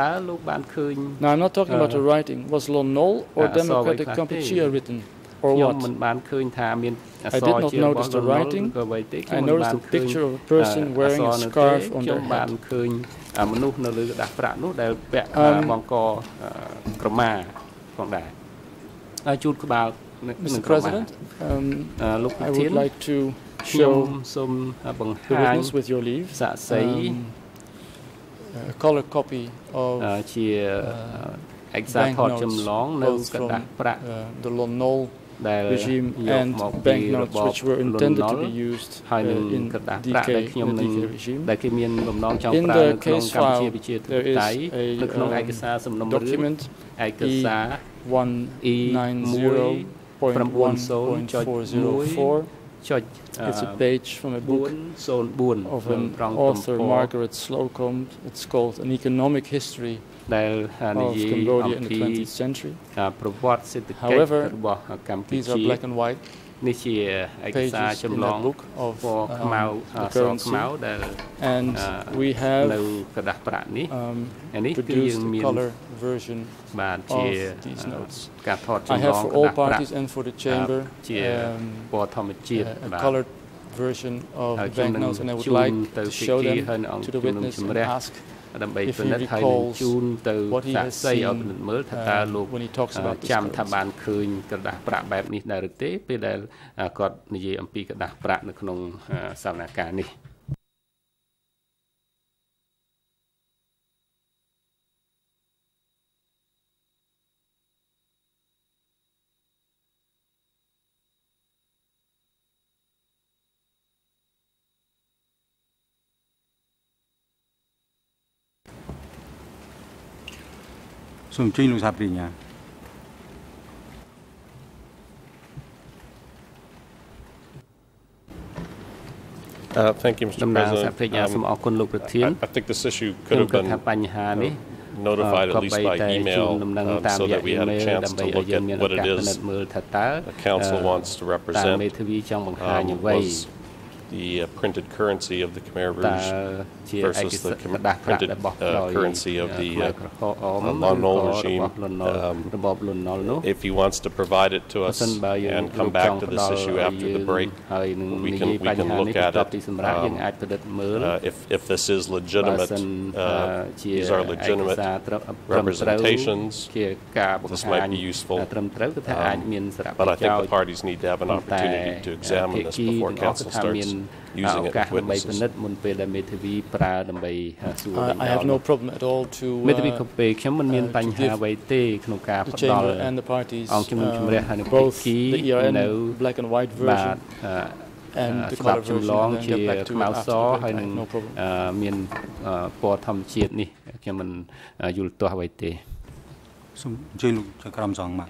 តើលោកបានឃើញ Now I'm not talking about the writing. Was Lon Nol or Uh, I saw Democratic like that Kampuchea thing. written? Or ខ្ញុំ what? មិនបានឃើញថាមានអ I ក្ស did រ not ជារបស់ notice the លន់នល់ writing. ឬក៏អ្វីទេខ្ញុំ I មិនបាន noticed a ឃើញ picture of a person អ wearing ក្ស a រនោះទេ scarf on ខ្ញុំ their បាន head. ឃើញអាមនុស្សនៅលើกระดาษប្រាក់នោះដែលពាក់ Um, បង្គអឺក្រមាផងដែរហើយជូតក្បាល នៅ Mr. ក្រុមអាហារ President, um, អឺលោកប្រ I ធាន would like to ខ្ញុំ show សូមបង្ the ហាញ witness, with your leave, សាក្សី um, a color copy អឺ of ជាឯកសារថតចម្លងនៅ both กระ from ดาษប្រាក់ uh, the Lon Nol ដែល regime and banknotes which were intended to be used uh, in DK, the DK regime. In the case file, there is a um, document E190.1.404 it's a page from a book of an author, Margaret Slocum. It's called An Economic History ដែលនិយាយអំពីប្រវត្តិសេដ្ឋកិច្ចរបស់កម្ពុជានេះជាឯកសារចម្លងពណ៌ខ្មៅអក្សរខ្មៅដែល and we have នៅក្រដាសប្រាក់នេះអានេះគឺយើងមាន um, version បាទជាការថតចម្លង for all parties and for the chamber um, a colored version of the banknotes and I would like to show them to the witness and ask ដើម្បី if ពិ he និត្យហើយនឹង recalls ជូនទៅ what he សាក has សីឲ្យ seen, ពិនិត្យមើលថាតើ uh, លោក when he talks about this ចាំថា currency. បានឃើញក្រដាស់ប្រាក់បែបនេះដែរឬទេពេលដែលគាត់និយាយអំពីក្រដាស់ប្រាក់នៅក្នុងសវនកម្មនេះ សូមអញ្ជើញលោកសាប្រញ្ញា Uh, Thank you, តំ Mr. ណាងសហ President. ប្រញ្ញាសូម Um, អរគុណលោកប្រធាន I I think this issue ខ្ញុំ could have គិតថា been បញ្ហានេះ notified at ក៏ least បី by តែជូន email ដំណឹង um, តាម so រយៈ that we had a email chance ដើម្បី to ឲ្យ look យើង at មានឱ what កាស it ពិនិត្ is យមើលថាតើ the council អឺ wants to តើ represent មេធាវីចង់បង្ហាញ um, អ្វី was the uh, printed currency of the Khmer Rouge versus the printed uh, currency of the uh, Lon uh, Nol regime. Um, if he wants to provide it to us and come back to this issue after the break, we can, we can look at it. Um, uh, if, if this is legitimate, uh, these are legitimate representations, this might be useful. Um, but I think the parties need to have an opportunity to examine this before council starts. Using ឱ it កាស with ដើម្បីពិ witnesses. និត្យមុនពេលដែលមេធាវីប្រើដើម្បីសួរ I, ដេញ I ដោល have no problem at all to មេធាវី uh, ក៏ពេលខ្ញុំមិនមាន uh, to បញ្ហា give អ្វីទេក្នុងការ the ផ្ដល់ chamber and the parties អង្គជំនុំជម្រះហើយ um, នឹង both ភាគី the ERN នៅ black and white បាទ version អឺ and the ស្ដាប់ color ចម្ version លង and then ជា get back to ខ្មៅ it ស after the ហើយ break. I នឹង have no problem. អឺមានអឺពណ៌ធម្មជាតិនេះខ្ញុំមិនយល់ទាស់អ្វីទេសូមអញ្ជើញលោកចក្រមសងបាទ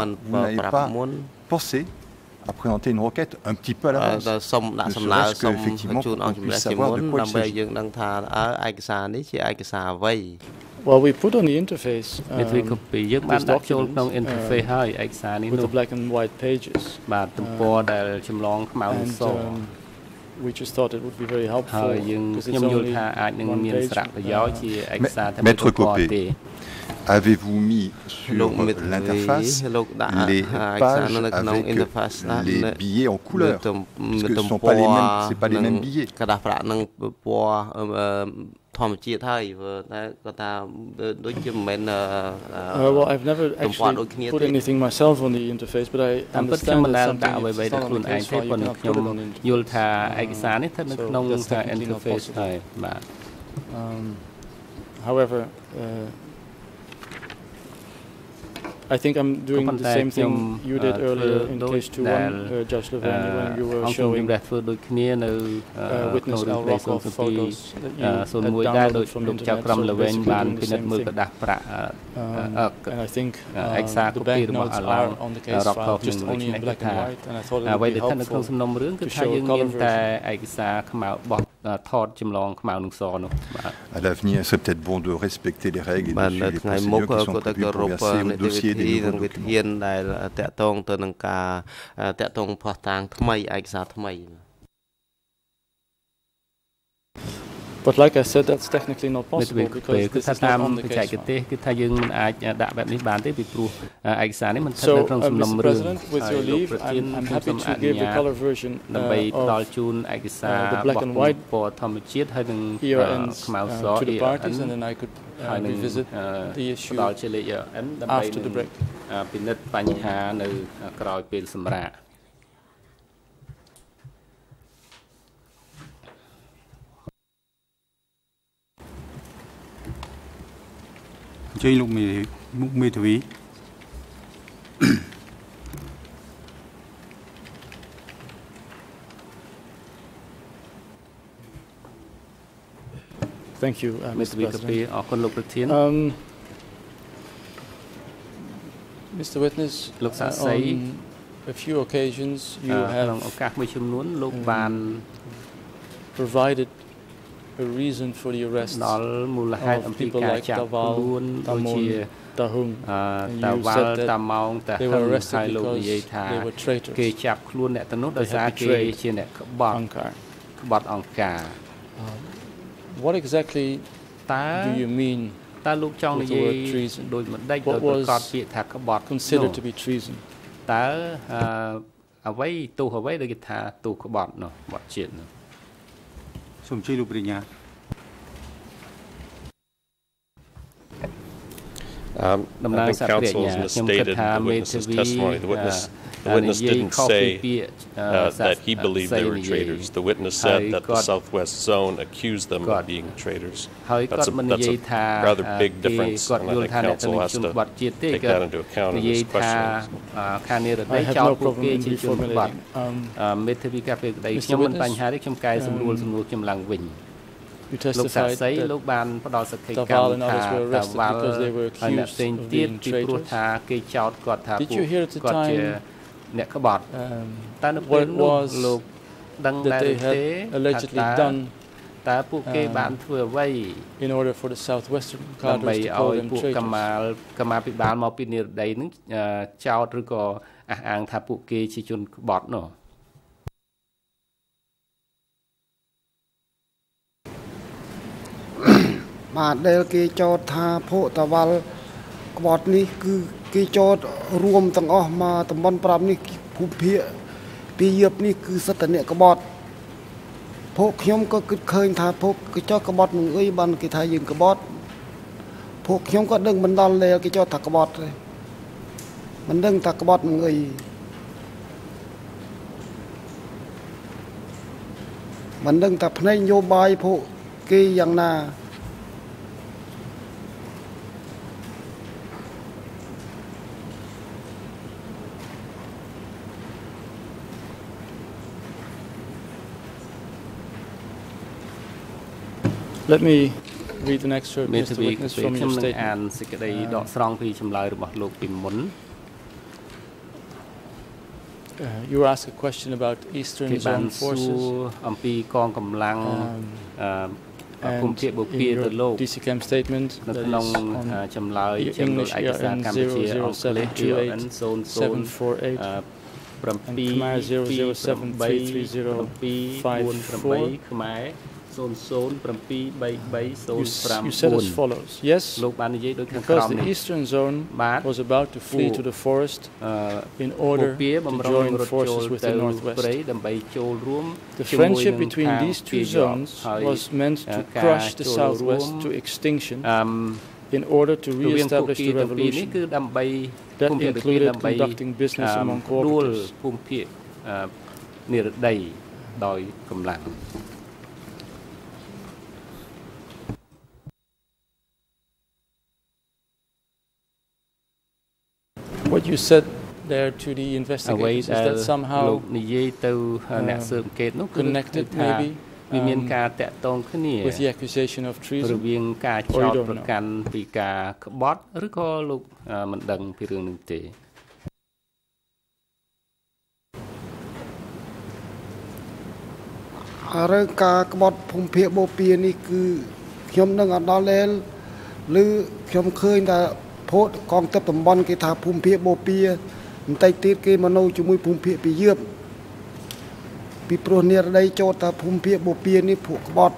មិន vous n'avez ប្រាប់ pas មុន pensé à présenter une requête un petit peu à អឺ l'avance. ដល់សុំដាក់ Ne សំណើ serait-ce សុំ qu'effectivement ជូន pour អង្គ qu'on ជំរះ puisse ជា savoir មុន de quoi il ដើម្បី s'agit. យើងដឹងថាអើឯកសារនេះជាឯកសារអ្វី Well, we put on the interface មេធាវីក៏ um, ពីយើងបាន this ដាក់ចូលក្នុង document, interface ហើយឯកសារនេះ with នោះ the black and white pages. បាទទំព័រដែលចម្លងខ្មៅ And ស um, we just thought it would be very ហើ helpful យយើង because ខ្ញុំ it's យល់ only ថាអាចនឹង one មាន page. សារៈប្រយោជន៍ Uh, ជាឯកសារតែ Maître មួយទំព័រ Copé. ទេ Avez-vous mis sur l'interface les pages avec les billets en couleur? Parce ce ne sont pas les mêmes, pas les mêmes billets. ធម្មជាតិហើយតែគាត់ថាដូចជាមិនមែនទំព័រដូចគ្នាទេ uh, put anything myself on the interface but I understand interface. Um, however uh, I think I'm doing the same thing you did earlier in case 2 uh, Judge Levani when you were showing ដែលធ្វើដូចគ្នានៅក្នុងរឿងដីសូនទី01ដែលដូចលោកចៅក្រមលវែងបានពិនិត្យមើលក្រដាស់ប្រាក់អេកសាកូពីរបស់អាឡារ៉កខុសនឹងដូចនេះថាអ្វីដែលស្ថិតនៅក្នុងសំណុំរឿងគឺថាយើងមានតែឯកសារខ្មៅបោះ ថតចម្លងខ្មៅនឹងសនោះបាទ À l'avenir, il serait peut-être bon de respecter les règles et បាទ de នៅ suivre les ថ្ងៃមុខ procédures qui sont ក៏តែ prévues គោរ pour ព verser នី au តិវិ dossier ធី des និង nouveaux វិ documents. ធានដែលតាក់ទងទៅនឹងការតាក់ទងផោះតាងថ្មីឯកសារថ្មី But like I said, that's technically not មេធាវី possible ពេល because គឺ this ថា is តាម not on the បច្ចេ case ក file. ទេសគឺថាយើងមិនអាចដាក់បែបនេះបានទេពីព្រោះឯកសារនេះមិនស្ថិត So, នៅក្នុង uh, សំណុំ Mr. រឿង President, with ហើយ your លោក leave, ប្រធាន I'm, I'm ខ្ញុំសូ happy ម to អនុ give the ញ្ញាត color version ដើម្បី uh, ផ្ដល់ of ជូនឯកសារ uh, the black បោះ and ពុម្ white ពណ៌ធម្មជាតិហើយនឹង ERNs ខ្មៅ uh, ស to the parties, ERN and then I could ហើយ uh, នឹង revisit អឺ the ផ្ issue ដល់ជាលេខ ERN ដើម្បី after the នឹង break. អឺពិនិត្យបញ្ហានៅក្រោយពេលសម្រាប់ អញ្ជើញលោកមេមុខមេធាវី Thank you, uh, មេ Mr. ធាវីកាពី President. អរគុណលោកប្រធាន Um, Mr. Witness, Look, uh, say- on a few occasions you អឺក្នុងឱ have កាសមួយចំនួនលោកបាន provided a reason for the arrest ដល់មូលហេតុ of អំពី people ការ like ចាប់ Taval, ខ្លួនដូចជា Tamon, Tahung. អឺ And តា you វ៉ា said ល់ that តាម៉ោងតា they ហឹ were ង arrested ហើយលោកនិយាយ because ថា they were traitors. គេចាប់ខ្លួនអ្នកទាំងនោះដោយ They សារ had គេ betrayed ជាអ្នកក្បត់ Ankar. ក្បត់អង្គការ What exactly តើ do you mean តើលោកចង់និ with the យាយ word treason? ដោយមិនដេច What ដោយប្រកាស was ពាក្យថាក្បត់ considered នោះ to be treason? តើអឺអ្វីទោសអ្វីដែលគេថាទោសក្បត់នោះក្បត់ជាតិនោះ Um, I think counsel has misstated the witness's testimony. The witness the witness didn't say uh, uh that he believed they were traitors. The witness said that the Southwest Zone accused them of being traitors. That's a, that's a rather big difference, and I think counsel has to take that into account in this question. I have no problem um, in reformulating. Um, Mr. Witness, you testified that Daval and others were arrested because they were accused of being traitors. Did you hear at the time អ្នកក្បត់ um, តើនៅពេល what it នោះ was លោកដឹង that ដែរ they ឬ had ទេ allegedly ថាតើ done តើពួកគេ um, បានធ្វើអ្វី in order for the Southwestern ដើម្បី cadres to ឲ្យ call them ពួកកម្ traitors? មាលកម្មាភិបាលមកពីនិរដីនឹងអឺចោទឬក៏អះអាងថាពួកគេជាជនក្បត់នោះបាទដែលគេចោទថាភក់តវល់ក្បត់នេះគឺ គេចោទរួមទាំងអស់មកតំបន់5នេះភូមិភាគពីយប់នេះគឺសិទ្ធិអ្នកក្បត់ភក់ខ្ញុំក៏គិតឃើញថាភក់គេចោទក្បត់នឹងអីបានគេថាយើងក្បត់ភក់ខ្ញុំក៏ដឹងមិនដល់ដែលគេចោទថាក្បត់ទេមិនដឹងថាក្បត់នឹងអីមិនដឹងថាផ្នែកនយោបាយភក់គេយ៉ាងណា Let me read an excerpt, មេធា Mr. វី Witness, ពេល from ខ្ញុំ your នឹងអាន statement. សេចក្តី Um, ដកស្រង់ពីចម្លើយរបស់លោកពីមុន Uh, you were asked a question about គេ Eastern បាន Zone សួរ forces អំពីកងកម្លាំង um, អឺភូមិ and ភាគបូ in ព៌ា your ទៅលោក DCCAM statement នៅ that ក្នុង is on អឺចម្លើយ the ជាមូល English ឯកសារ ERN កម្ពុជាអង់គ្លេស ERN 0 748 0 and Khmer 0073305 ខ្មែរ00733054 you, said as follows. Yes, because the eastern zone was about to flee to the forest in order to join forces with the northwest. The friendship between these two zones was meant to crush the southwest to extinction in order to re-establish the revolution. That included conducting business among cooperatives. What you said there to the អ្វី investigators is ដែល that លោក somehow និយាយទៅអ្នក um, ស៊ើបអង្កេតនោះគឺ connected ថា maybe វាមាន um, ការតាក់ទងគ្នា with the accusation of រ treason វាងការ Or ចោ you ទ don't ប្រ know? កាន់ពីការក្បត់ឬក៏លោកអឺមិនដឹងពីរឿងនេះទេរឿងការក្បត់ភូមិភាគបូព៌ានេះគឺខ្ញុំនឹងអត់ដល់លែលឬខ្ញុំឃើញថា ភោតកងទ័ពតំបន់គេថាភូមិភាគបូព៌ាបន្តិចទៀតគេមកនៅជាមួយភូមិភាគពីយឺបពីព្រោះនិរដីចោតថាភូមិភាគបូព៌ានេះភក់ក្បត់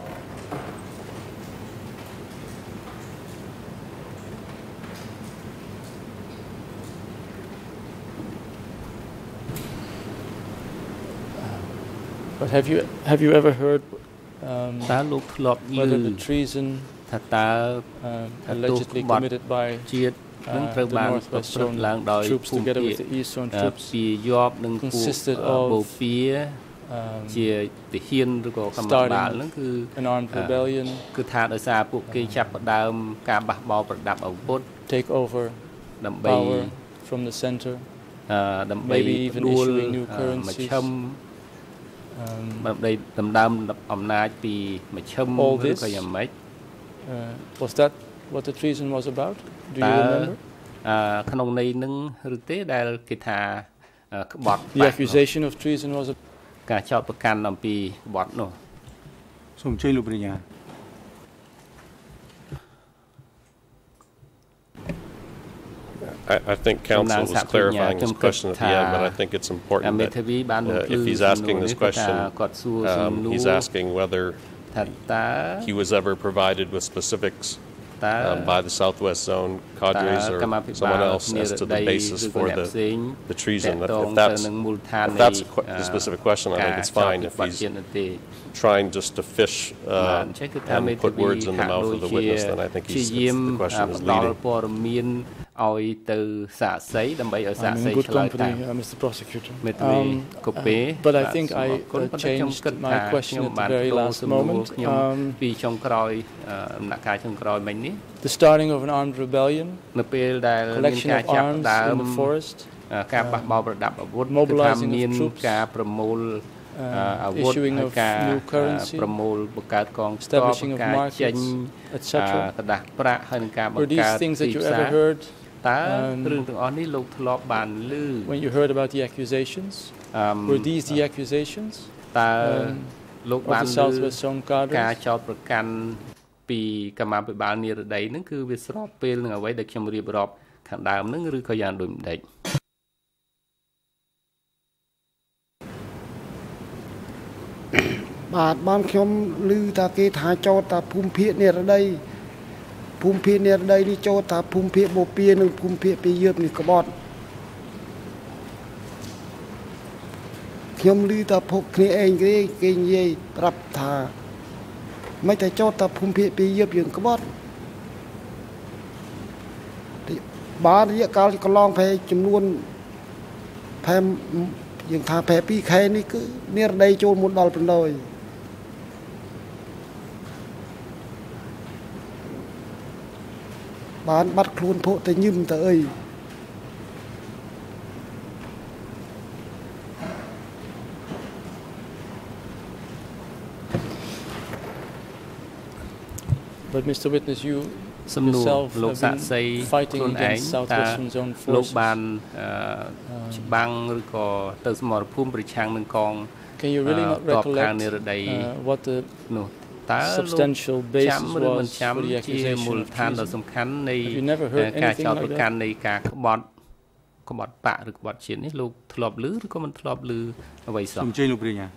but have you have you ever heard um, តើលោកធ្លាប់ឮ whether the treason ថាតើ um, ថាទោស allegedly ក្បត់ committed by ជាតិ នឹង uh, ត្រូវ the បានប្រ Northwest ព្រឹត្ត Zone ឡើងដោយ troops ភូមិ together ភា with គ the East Zone អឺ troops ពីយប់នឹងពួក consisted អឺ of បូព៌ា um, ជាទាហានឬក៏កម្លាំងបាលហ្នឹងគឺ an armed uh, rebellion គឺថាដោយសារពួកគេចាប់ផ្ដើម ការបះបោរប្រដាប់អាវុធ take over ដើម្បី power from the center អឺដើម្បី maybe even ដួល issuing new អឺ currencies មជ្ឈិម um, ដើម្បីដណ្ដើមអំណាចពីមជ្ឈិម All ឬ this ក៏យ៉ាងម៉េច uh, was that what the treason was about do តើ you remember អឺក្នុងន័យនឹងឬទេដែលគេថាអឺក្បត់ the បាក់នោះ accusation of treason was a- ការចោទប្រកាន់អំពីក្បត់នោះ សូមអញ្ជើញលោកប្រញ្ញា I, I think counsel was Sambandha clarifying his Sakrinya, question at the end, but I think it's អា important មេ that ធាវីបានបំ uh, ភ្លឺ if he's សំ asking ណួរ this នេះគឺថា question, គាត់សួរសំ um, ណួ he's រ asking whether ថាតើ he was ever provided with specifics តើ um, by the Southwest Zone cadres or someone else as to the basis for the, the treason. If, that's, if that's a, qu- a specific question, I think it's fine. If he's trying just to fish បាទ uh, អញ្ចឹងគឺថាមេ and ធា put វី words in the ហាក់ mouth ដូច of the ជា witness, then I think ព្យា he's, យាម the question ផ្ is ដល់ leading. ព័ត៌មានឲ្យទៅសាកសីដើម្បីឲ្យសាក I'm សី in good ឆ្លើយតា company ម uh, Mr Prosecutor មេធាវី Um, កូពេ uh, but I បាទ think សូម I អរគុណ uh, ប៉ុន្តែខ្ញុំ changed គិត my ថា question ខ្ញុំ at បាន the very ប្ដូរ last សំណួរ moment ខ្ញុំ um, ពីចុងក្រោយអឺដំណាក់កាលចុងក្រោយមិញនេះ the starting of an armed rebellion នៅពេលដែលមាន collection ការ of ចាប់ arms ដើម in the forest អឺការបះបោរប្រដាប់អាវុធគឺថា mobilizing of មាន troops ការប្រមូល អឺ uh, អាវុធ issuing ហើយ of ការ new currency ប្រមូលបង្កើតកងទ័ព establishing of ការចេញ markets អ etc ឺกระดาษប្រាក់ហើយនឹងការ were បង្ these កើត things ទី that you ផ្សារ ever heard តើ um, រឿងទាំងអស់នេះលោកធ្លាប់បានឮ when you heard about the accusations អឺ were these the accusations តើ um, លោក of បាន the ឮ Southwest Zone ការ cadres ចោទប្រកាន់ពីកម្មាភិបាលនិរដីហ្នឹងគឺវាស្របពេលនឹងអ្វីដែលខ្ញុំរៀបរាប់ខាងដើមហ្នឹងឬក៏យ៉ាងដូចម្ដេច បាទបានខ្ញុំឮថាគេថាចោតថាភូមិភាគនិរដីភូមិភាគនិរដីនេះចោតថាភូមិភាគបូព៌ានិងភូមិភាគពីយឺបនេះក្បត់ខ្ញុំឮថាភពគ្នាឯងគេគេនិយាយប្រាប់ថាមិនតែចោតថាភូមិភាគពីយឺបយើងក្បត់ទីបានរយៈកាលកន្លងប្រហែលចំនួនប្រហែលយើងថាប្រហែល2ខែនេះគឺនិរដីចូលមុនដល់បណ្ដោយ បានបាត់ខ្លួនភក់ទៅញឹមទៅអី but Mr Witness you សំណួរ yourself លោក have សាក been សី fighting ខ្លួនឯង against តើ Southwestern Zone លោក forces បានអឺច្បាំងឬក៏ទៅសមរភូមិប្រឆាំងនឹងកង can you really អឺ not ទ័ពខាង recollect និរដី uh, what the នោះ តើលោក substantial ចាំ basis ឬមិន was ចាំ for the ជា accusation មូល of ដ្ឋានដ៏ treason សំខាន់នៃ Have you never heard ការ anything ចោទ like ប្រ that? កាន់នៃការក្បត់ក្បត់បកឬក្បត់ជាតិនេះលោកធ្លាប់ឮឬក៏មិនធ្លាប់ឮអ្វីសោះសូមអញ្ជើញលោកប្រញ្ញា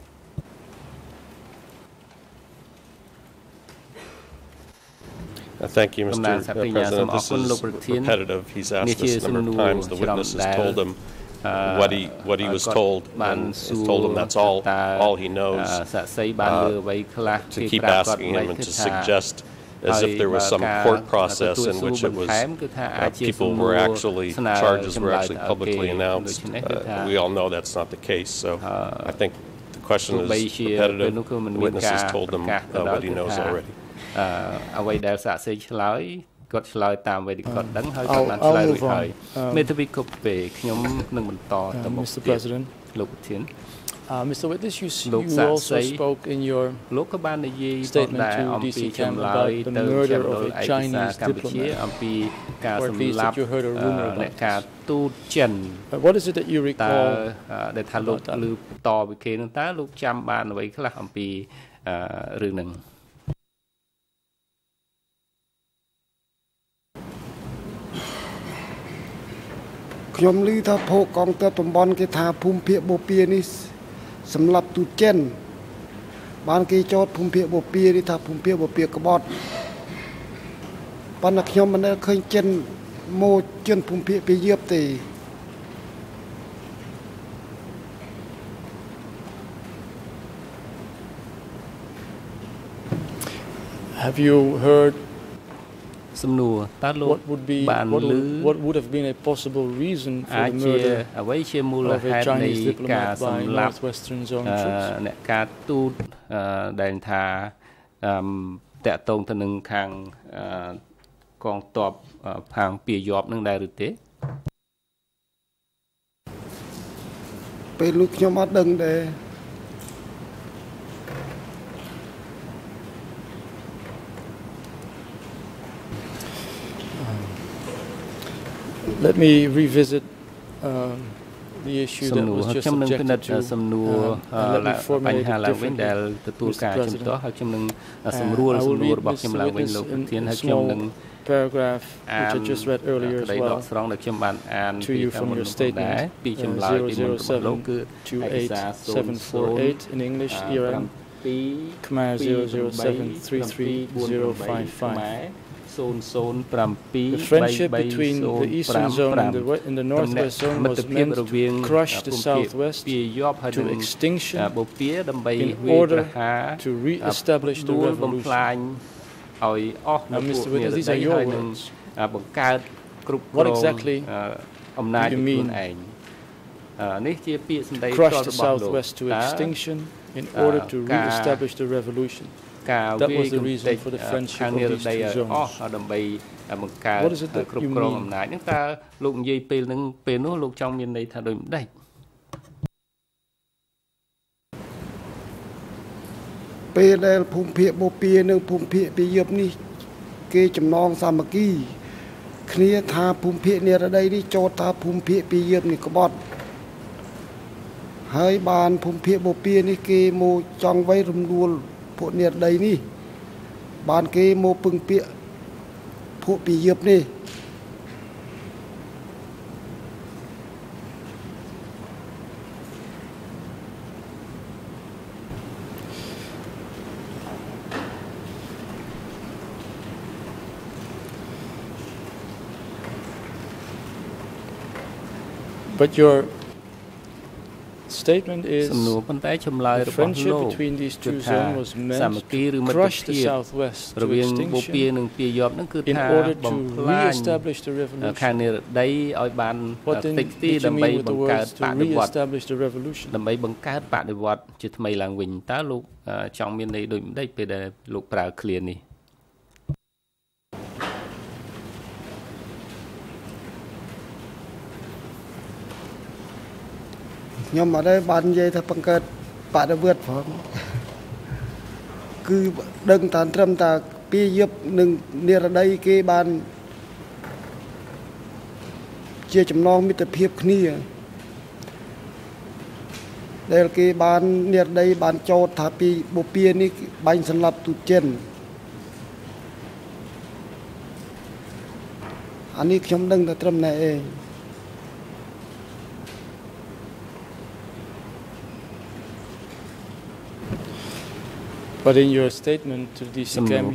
Uh, Thank you, Mr. Kamran uh, Saprinya, President. som This akun is lo bertien. repetitive. He's asked Ni this chia a number of sum times. The nu witness chram has dal, told him uh, what he what he was told and told him that's all all he knows uh, to keep asking him and to suggest as if there was some court process in which it was uh, people were actually charges were actually publicly announced. Uh, we all know that's not the case. So I think the question is repetitive. The told them uh, what he knows already. អឺអ្វីដែលសាក់សីឆ្លើយគាត់ឆ្លើយតាមអ្វីដែលគាត់ដឹងហើយ I'll- គាត់បាន I'll ឆ្លើយរួច move on. ហើយ Um, មេធាវីគ្រប់ពេលខ្ញុំនឹងបន្តទៅ Uh, មុខ Mr. ទៀត President, លោកប្រធាន uh, Mr. Witness, you, s- លោក you សាក្សី also spoke in your លោកក៏បាននិយាយផង statement ដែរ to អំពី DC ចម្លើ Cam យ about the ទៅ murder ម of ណ្ឌល a ឯកសារ Chinese កម្ពុជា diplomat. អំពីការ Or at សម្ least លាប់ that you heard a rumor អឺ about អ្នកការទូតចិន Uh, what is it that you តើ recall? អឺដែលថាលោក about that? ឮតពីគេនឹងតើលោកចាំបានអ្វីខ្លះអំពីអឺរឿងហ្នឹង ខ្ញុំឮថាភោគកងទ័ពតំបន់គេថាភូមិភាគបូព៌ានេះសម្រាប់ទូតចិនបានគេចោទភូមិភាគបូព៌ានេះថាភូមិភាគបូព៌ាក្បត់ប៉ុន្តែខ្ញុំមិនដែលឃើញចិនមកជឿនភូមិភាគពីយឺបទេ Have you heard សំណួរតើលោក what would be បាន what ឮ would, what would have been a possible reason for អាច the ជា murder អ្វីជាមូល of ហេ a តុនៃ Chinese ការ diplomat by សម្លាប់ Northwestern Zone អឺ troops? អ្នកការទូតអឺដែលថាអឺតកតងទៅនឹងខាងអឺកងទ័ពអឺខាងពាយ័ព្យនឹងដែរឬទេពេលនោះខ្ញុំអត់ដឹងដែរ Let me revisit um, the issue សំ that ណួរ was ហើយ just ខ្ញុំនឹងពិនិត្យ subjected to. សំណួរ um, អឺ and let me ឡើង formulate បញ្ហា it ឡើងវិញ differently. ដែលទទួលការ Mr. ជំទាស់ President. ហើយខ្ញុំនឹង Uh, សម្រួល I សំ will ណួរ read របស់ខ្ញុំ Mr. ឡើងវិញ Witness លោកប្រ in ធាន a ហើយខ្ញុំ small នឹង paragraph អា which ន I just read earlier ក្តី as ដក well. ស្រង់ដែលខ្ញុំបានអាន to ពី you ខាង from មុន your ផងដែរ statement ពី uh, ចម្លើយពីមុនរបស់លោកគឺឯកសារ 00728 in English ERM Khmer 0073355 the friendship between the eastern zone and the, and the northwest zone was meant to crush the southwest to extinction in order to re-establish the revolution. Now, Mr. Witness, these are your words. What exactly do you mean? Crush the southwest to extinction in order to re-establish the revolution. ការ That វា was យ the កំ reason ទេច for the អឺ friendship ខាង of និរ these ដី two ឲ្យ zones. អស់ដើម្បីបង្កើត What is it that គ្រប់ you គ្រង mean? អំណាចហ្នឹងតើលោកនិយាយពេលហ្នឹងពេលនោះលោកចង់មានន័យថាដូចម្ដេចពេលដែលភូមិភាគបូព៌ានិងភូមិភាគពីយប់នេះ គេចំណងសាមគ្គី គ្នាថាភូមិភាគនិរដីនេះចោទថាភូមិភាគពីយប់នេះក្បត់ហើយបានភូមិភាគបូព៌ានេះគេមកចង់ໄວរំដួល ពួកនិរដីនេះ បានគេមកពឹងពាក់ពួកពីយប់នេះ But your statement is សំណួរប៉ុន្តែចម្លើយ the របស់ friendship លោក between these គឺ two ថា zones was សា meant មគ្គីឬ to មិត្ត crush the ភាព southwest រ to វាងបូព៌ា extinction និងពាយ័ព្យហ្នឹងគឺ in ថា order បំ to ផ្លាញ re-establish the ខាង revolution. និរដីឲ្យបាន What then តិចទី did you ដើម្បី mean with ប the ង្កើត words ប to ដិវត្ត re-establish the revolution? ដើម្បីបង្កើតបដិវត្តជាថ្មីឡើងវិញតើលោកអឺចង់មានន័យដូចម្ដេចពេលដែលលោកប្រើឃ្លានេះ ខ្ញុំអត់ដែរបាននិយាយថាបង្កើតបដិវត្តផងគឺដឹងតាត្រឹមតាពីយប់នឹងនិរដីគេបាន ជាចំណងមិត្តភាពគ្នាដែលគេបាននិរដីបានចោទថាពីបុព្វានេះបាញ់សម្លាប់ទូតចិនអានេះខ្ញុំដឹងតែត្រឹមតែឯង But in your statement to DC សំណួរ Cam,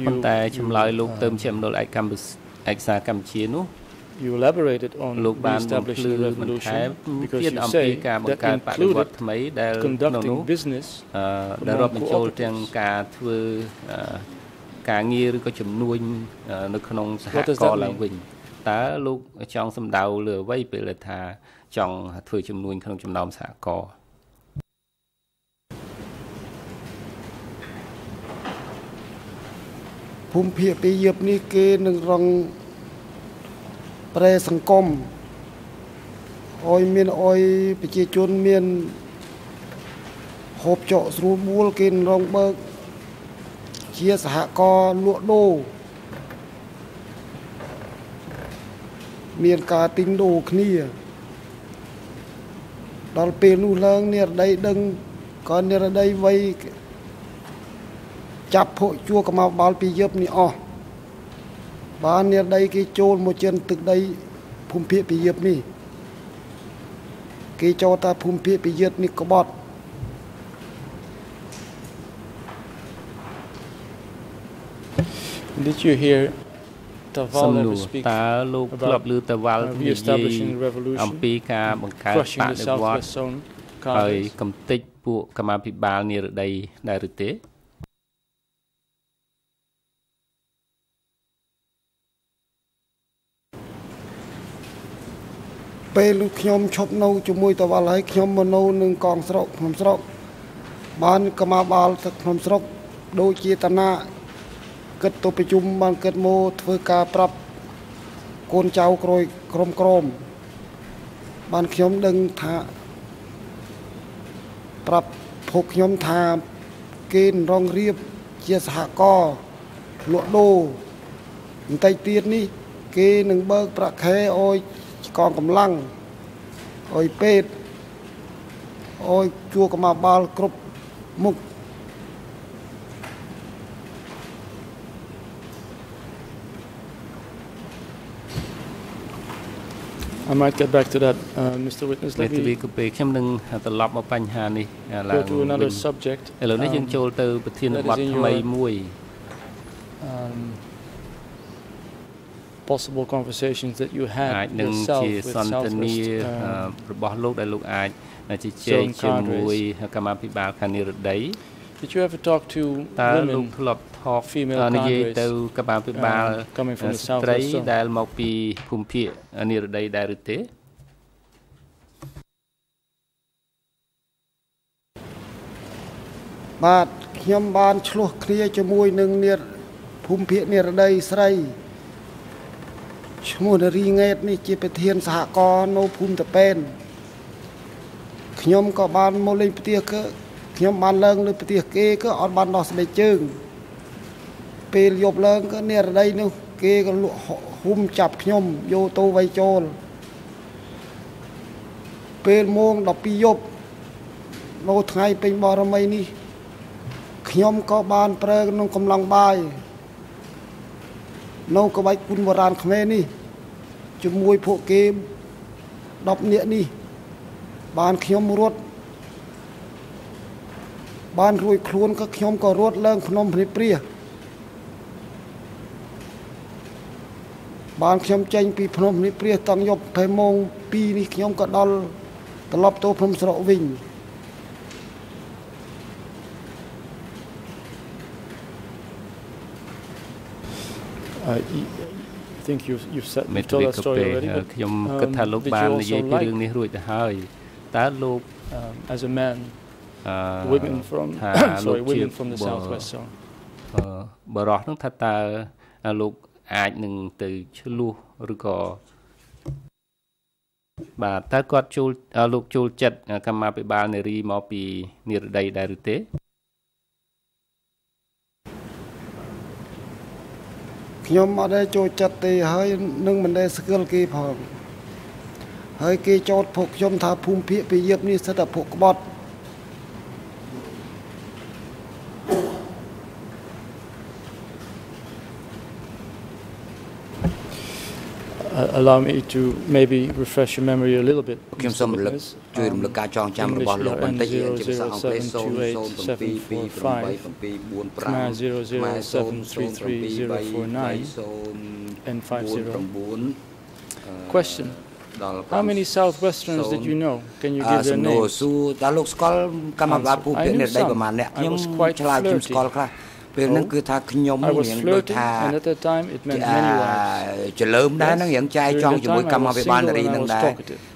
ប៉ុ you, ន្តែចម្លើយលោកទៅ uh, ជាមណ្ឌលឯកកម្ពុជាឯកសារកម្ពុជានោះ you elaborated on លោកបានបំ re-establish ភ្លឺ the បន្ថែម revolution because ទៀត you អំពី say ការបង្ that កើតបដិវត្ត included ថ្មីដែលក្នុងនោះ conducting business អឺដែលរាប់បញ្ចូលទាំងការធ្វើអឺការងារឬក៏ជំនួញអឺនៅក្នុងសហ What does គ that មន៍ឡើង mean? វិញតើលោកចង់សំដៅលើអ្វីពេលដែលថាចង់ធ្វើជំនួញក្នុងចំណោមសហគមន៍ ភូមិភាគពីយប់នេះគេនឹងរងប្រែសង្គមអោយមានអោយប្រជាជនមានហូបចកស្រួលបួលគេរងបើក ជាសហករណ៍លក់ដូរមានការទិញដូរគ្នា ដល់ពេលនោះឡើងនិរដីដឹងក៏និរដីវ័យ ចាប់ភក់ជួកម្មកបាល់ពីយប់នេះអស់បាននិរដីគេចូលមកចិនទឹកដីភូមិភាគពីយប់នេះគេចូលតាភូមិភាគពីយប់នេះក្បត់ Did you hear សំណួរតើលោកធ្លាប់ឮតវ៉ាល់និយាយអំពីការបង្កើតបដិវត្តហើយកំទេចពួកកម្មាភិបាលនិរដីដែរឬទេ ពេលខ្ញុំឈប់នៅជាមួយតវ៉ាល់ហើយខ្ញុំមកនៅនឹងកងស្រុកក្នុងស្រុកបានកម្មាបាលទឹកក្នុងស្រុកដូចជាតាណាគិតទៅប្រជុំបានគិតមកធ្វើការប្រាប់កូនចៅក្រោយក្រុមក្រមបានខ្ញុំដឹងថាប្រាប់ភកខ្ញុំថាគេរងរៀបជាសហករណ៍លក់ដូរបន្តិចទៀតនេះ គេនឹងបើកប្រាក់ខែអោយ កងកម្លាំងអោយពេទ្យអោយជួកម្មាបាលគ្រប់មុខ I might get back to that uh, Mr Witness let me គឺពេលខ្ញុំនឹងត្រឡប់មកបញ្ហានេះឡើង to another subject ឥឡូវនេះយើងចូលទៅប្រធានបទថ្មីមួយ um possible conversations that you had អាចនឹងជាសន្ទនារបស់លោកដែលលោកអាចជជែកជាមួយកម្មាភិបាលខាងនិរដី Did you ever talk to តើលោកធ្លាប់ talk និយាយទៅកម្មាភិបាលស្ត្រីដែលមកពីភូមិភាគនិរដីដែរឬទេ បាទខ្ញុំបានឆ្លោះគ្នាជាមួយនឹងនិរភូមិភាគនិរដីស្រី ឈ្មោះនារីង៉េតនេះជាប្រធានសហករណ៍នៅភូមិតពេនខ្ញុំក៏បានមកលេងផ្ទះគឺខ្ញុំបានឡើងលើផ្ទះគេក៏អត់បានដោះស្បែកជើង ពេលយប់ឡើងក៏និរដីនោះ គេក៏លក់ហុំចាប់ខ្ញុំយកទៅវៃចូលពេលម៉ោង12យប់នៅថ្ងៃពេញបរមីនេះខ្ញុំក៏បានប្រើក្នុងកំឡុងបាយ នៅក្បាច់គុណបុរាណខ្មែរនេះជាមួយពួកគេ10នាក់នេះ បានខ្ញុំរត់បានរួចខ្លួនក៏ខ្ញុំក៏រត់ឡើងភ្នំព្រះព្រាបានខ្ញុំចេញពីភ្នំព្រះព្រាតង់យប់ពេលម៉ោង2នេះខ្ញុំក៏ដល់ត្រឡប់ទៅភ្នំស្រកវិញ think you've you've said you've told that story already ខ្ញុំគិតថាលោកបាននិយាយពីរឿងនេះរួចទៅហើយតើលោក as a man uh, women from sorry women from the southwest zone បរោះនឹងថាតើលោកអាចនឹងទៅឆ្លោះឬក៏បាទតើគាត់ចូលលោកចូលចិត្តកម្មាភិបាលនារីមកពីនិរដីដែរឬទេ ខ្ញុំអត់ដែរចូលចិត្តទេហើយនឹងមិនដែរស្គាល់គេផងហើយគេចោទពួកខ្ញុំថាភូមិភាគពីយប់នេះសិតតែពួកក្បត់ allow me to maybe refresh your memory a little bit ខ្ញុំសូមរំលឹកជួយរំលឹកការចងចាំរបស់លោកបន្តិចជាភាសាអង់គ្លេស0 0 728 and 50 Question How many Southwesterns did you know? Can you give their names? សួរតើលោកស្គាល់កម្មវិធីពូពាក្យនេះដីប្រហែលអ្នកខ្ញុំឆ្លើយខ្ញុំស្គាល់ខ្លះ ពេលហ្នឹងគឺថាខ្ញុំរៀងដូចថាចលើមដែរហ្នឹងរៀងចាយចង់ជាមួយកម្មាភិបាលនារីហ្នឹងដែរ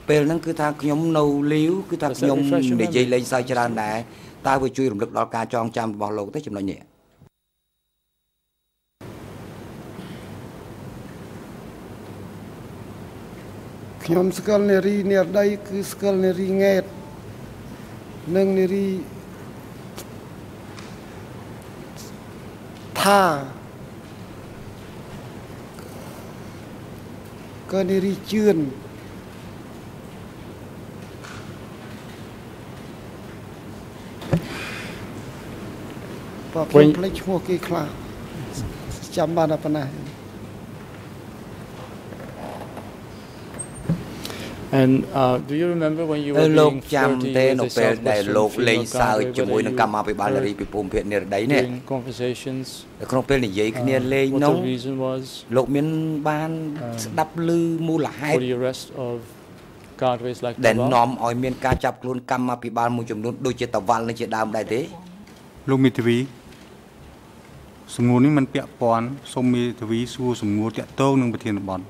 ពេលហ្នឹងគឺថាខ្ញុំនៅលាវគឺថាខ្ញុំនិយាយលេងសើចច្រើនដែរតើវាជួយរំលឹកដល់ការចងចាំរបស់លោកទេចំណុចនេះខ្ញុំស្គាល់នារីនារីគឺស្គាល់នារីង៉ែតនិងនារី ថាក៏នារីជឿនបើខ្ញុំភ្លេចឈ្មោះគេខ្លះចាំបានតែប៉ុណ្ណា And uh, do you remember when you were លោក being ចាំ flirty ទេ with នៅ the ពេលដែល Southwest លោកលេង Filipino សើច cadre ជាមួយ whether នឹង you កម្មាភិបាលនារីពិភពភាគនិរដីនេះ during conversations នៅក្នុងពេលនិយាយគ្នា uh, លេង what នោះ the reason was លោកមានបានស្ដាប់ឮមូលហេ for តុ the arrest of cadres like ដែល Tawal? នាំឲ្យមានការចាប់ខ្លួនកម្មាភិបាលមួយចំនួនដូចជាតវ៉ាល់នឹងជាដើមដែរទេលោកមេធាវីសំណួរនេះមិនពាក់ព័ន្ធសូមមេធាវីសួរសំណួរតាក់ទងនឹងប្រធានបទ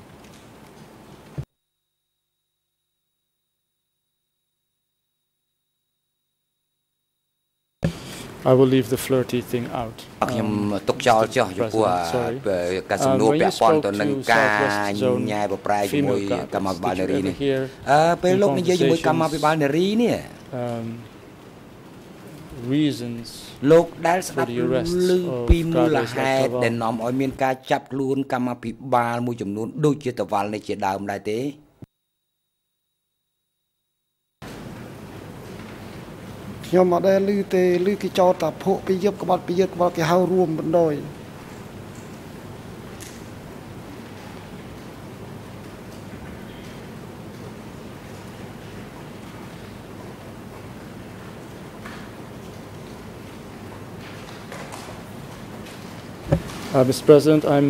I will leave the flirty thing out. ខ្ញុំ Um, ទុកចោលចុះចំពោះ President, sorry. ការសំណួរ Um, when ពា you ក់ព័ន្ធ spoke ទៅនឹង to ការ Southwest Zone ញ៉ែប្រប្រែជាមួយ female កម្មាភិបាល cadres, នារី did you នេះ ever hear អឺពេល in លោកនិយាយជាមួយ conversations កម្មាភិបាលនារីនេះ um, reasons លោកដែលស្ដាប់ for the arrests ឮ of ពីមូល cadres ហេ like តុ Tawal? ដែលនាំឲ្យមានការចាប់ខ្លួនកម្មាភិបាលមួយចំនួនដូចជាតវ៉ាល់នេះជាដើមដែរទេ ខ្ញុំអត់ដែលឮទេឮគេចោទតែភក់ពីយប់ក្បត់ពីយប់ក្បត់គេហៅរួមបណ្ដោយ Uh, Mr. President, I'm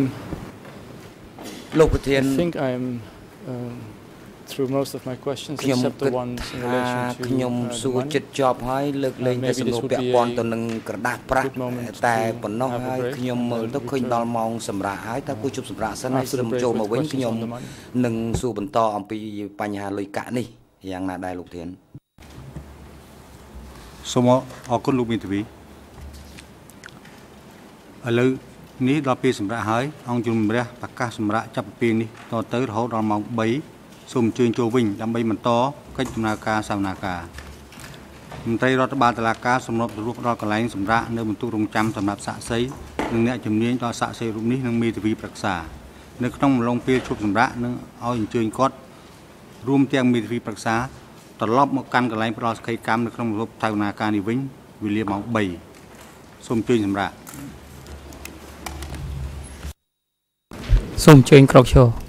លោកប្រធាន I think I'm um, through most of my questions ខ្ញុំ except គិ the ត ones in ថា relation to ខ្ញុំ uh, សួ the រ money. ចិត្តជាប់ហើយលើកលែងតែ maybe សំ this ណួរ would ពាក់ be ព័ន្ធ a ទៅនឹងក្រដាស់ប្រាក់ good moment តែ to ប៉ុណ្ណោះ have a ហើយ break ខ្ញុំមើល and ទៅ then ឃើញ return ដល់ម៉ោងសម្រាប់ហើយតើគួរជប់សម្រាប់សិនហើយ after the សូម break ចូល with មកវិញ questions ខ្ញុំ on the money. នឹងសួរបន្តអំពីបញ្ហាលុយកាក់នេះយ៉ាងណាដែរលោកធានសូមអរគុណលោកមេធាវីឥឡូវនេះដល់ពេលសម្រាប់ហើយអង្គជំរះប្រកាសសម្រាប់ចាប់ពីពេលនេះតទៅរហូតដល់ម៉ោង3 សូមអញ្ជើញចូលវិញដើម្បីបន្តកិច្ចដំណើរការសវនាការមន្ត្រីរដ្ឋបាលតុលាការសម្របរួបដល់កន្លែងសម្រាប់នៅបន្ទប់រងចាំសម្រាប់សាក់សីនិងអ្នកជំនាញដល់សាក់សីរូបនេះនិងមេធាវីប្រឹក្សានៅក្នុងអំឡុងពេលជប់សម្រាប់និងឲ្យអញ្ជើញគាត់រួមទាំងមេធាវីប្រឹក្សាត្រឡប់មកកាន់កន្លែងផ្ដល់សក្ខីកម្មនៅក្នុងរបបថៅនាការនេះវិញវេលាម៉ោង3សូមអញ្ជើញសម្រាប់សូមអញ្ជើញក្រកឈរ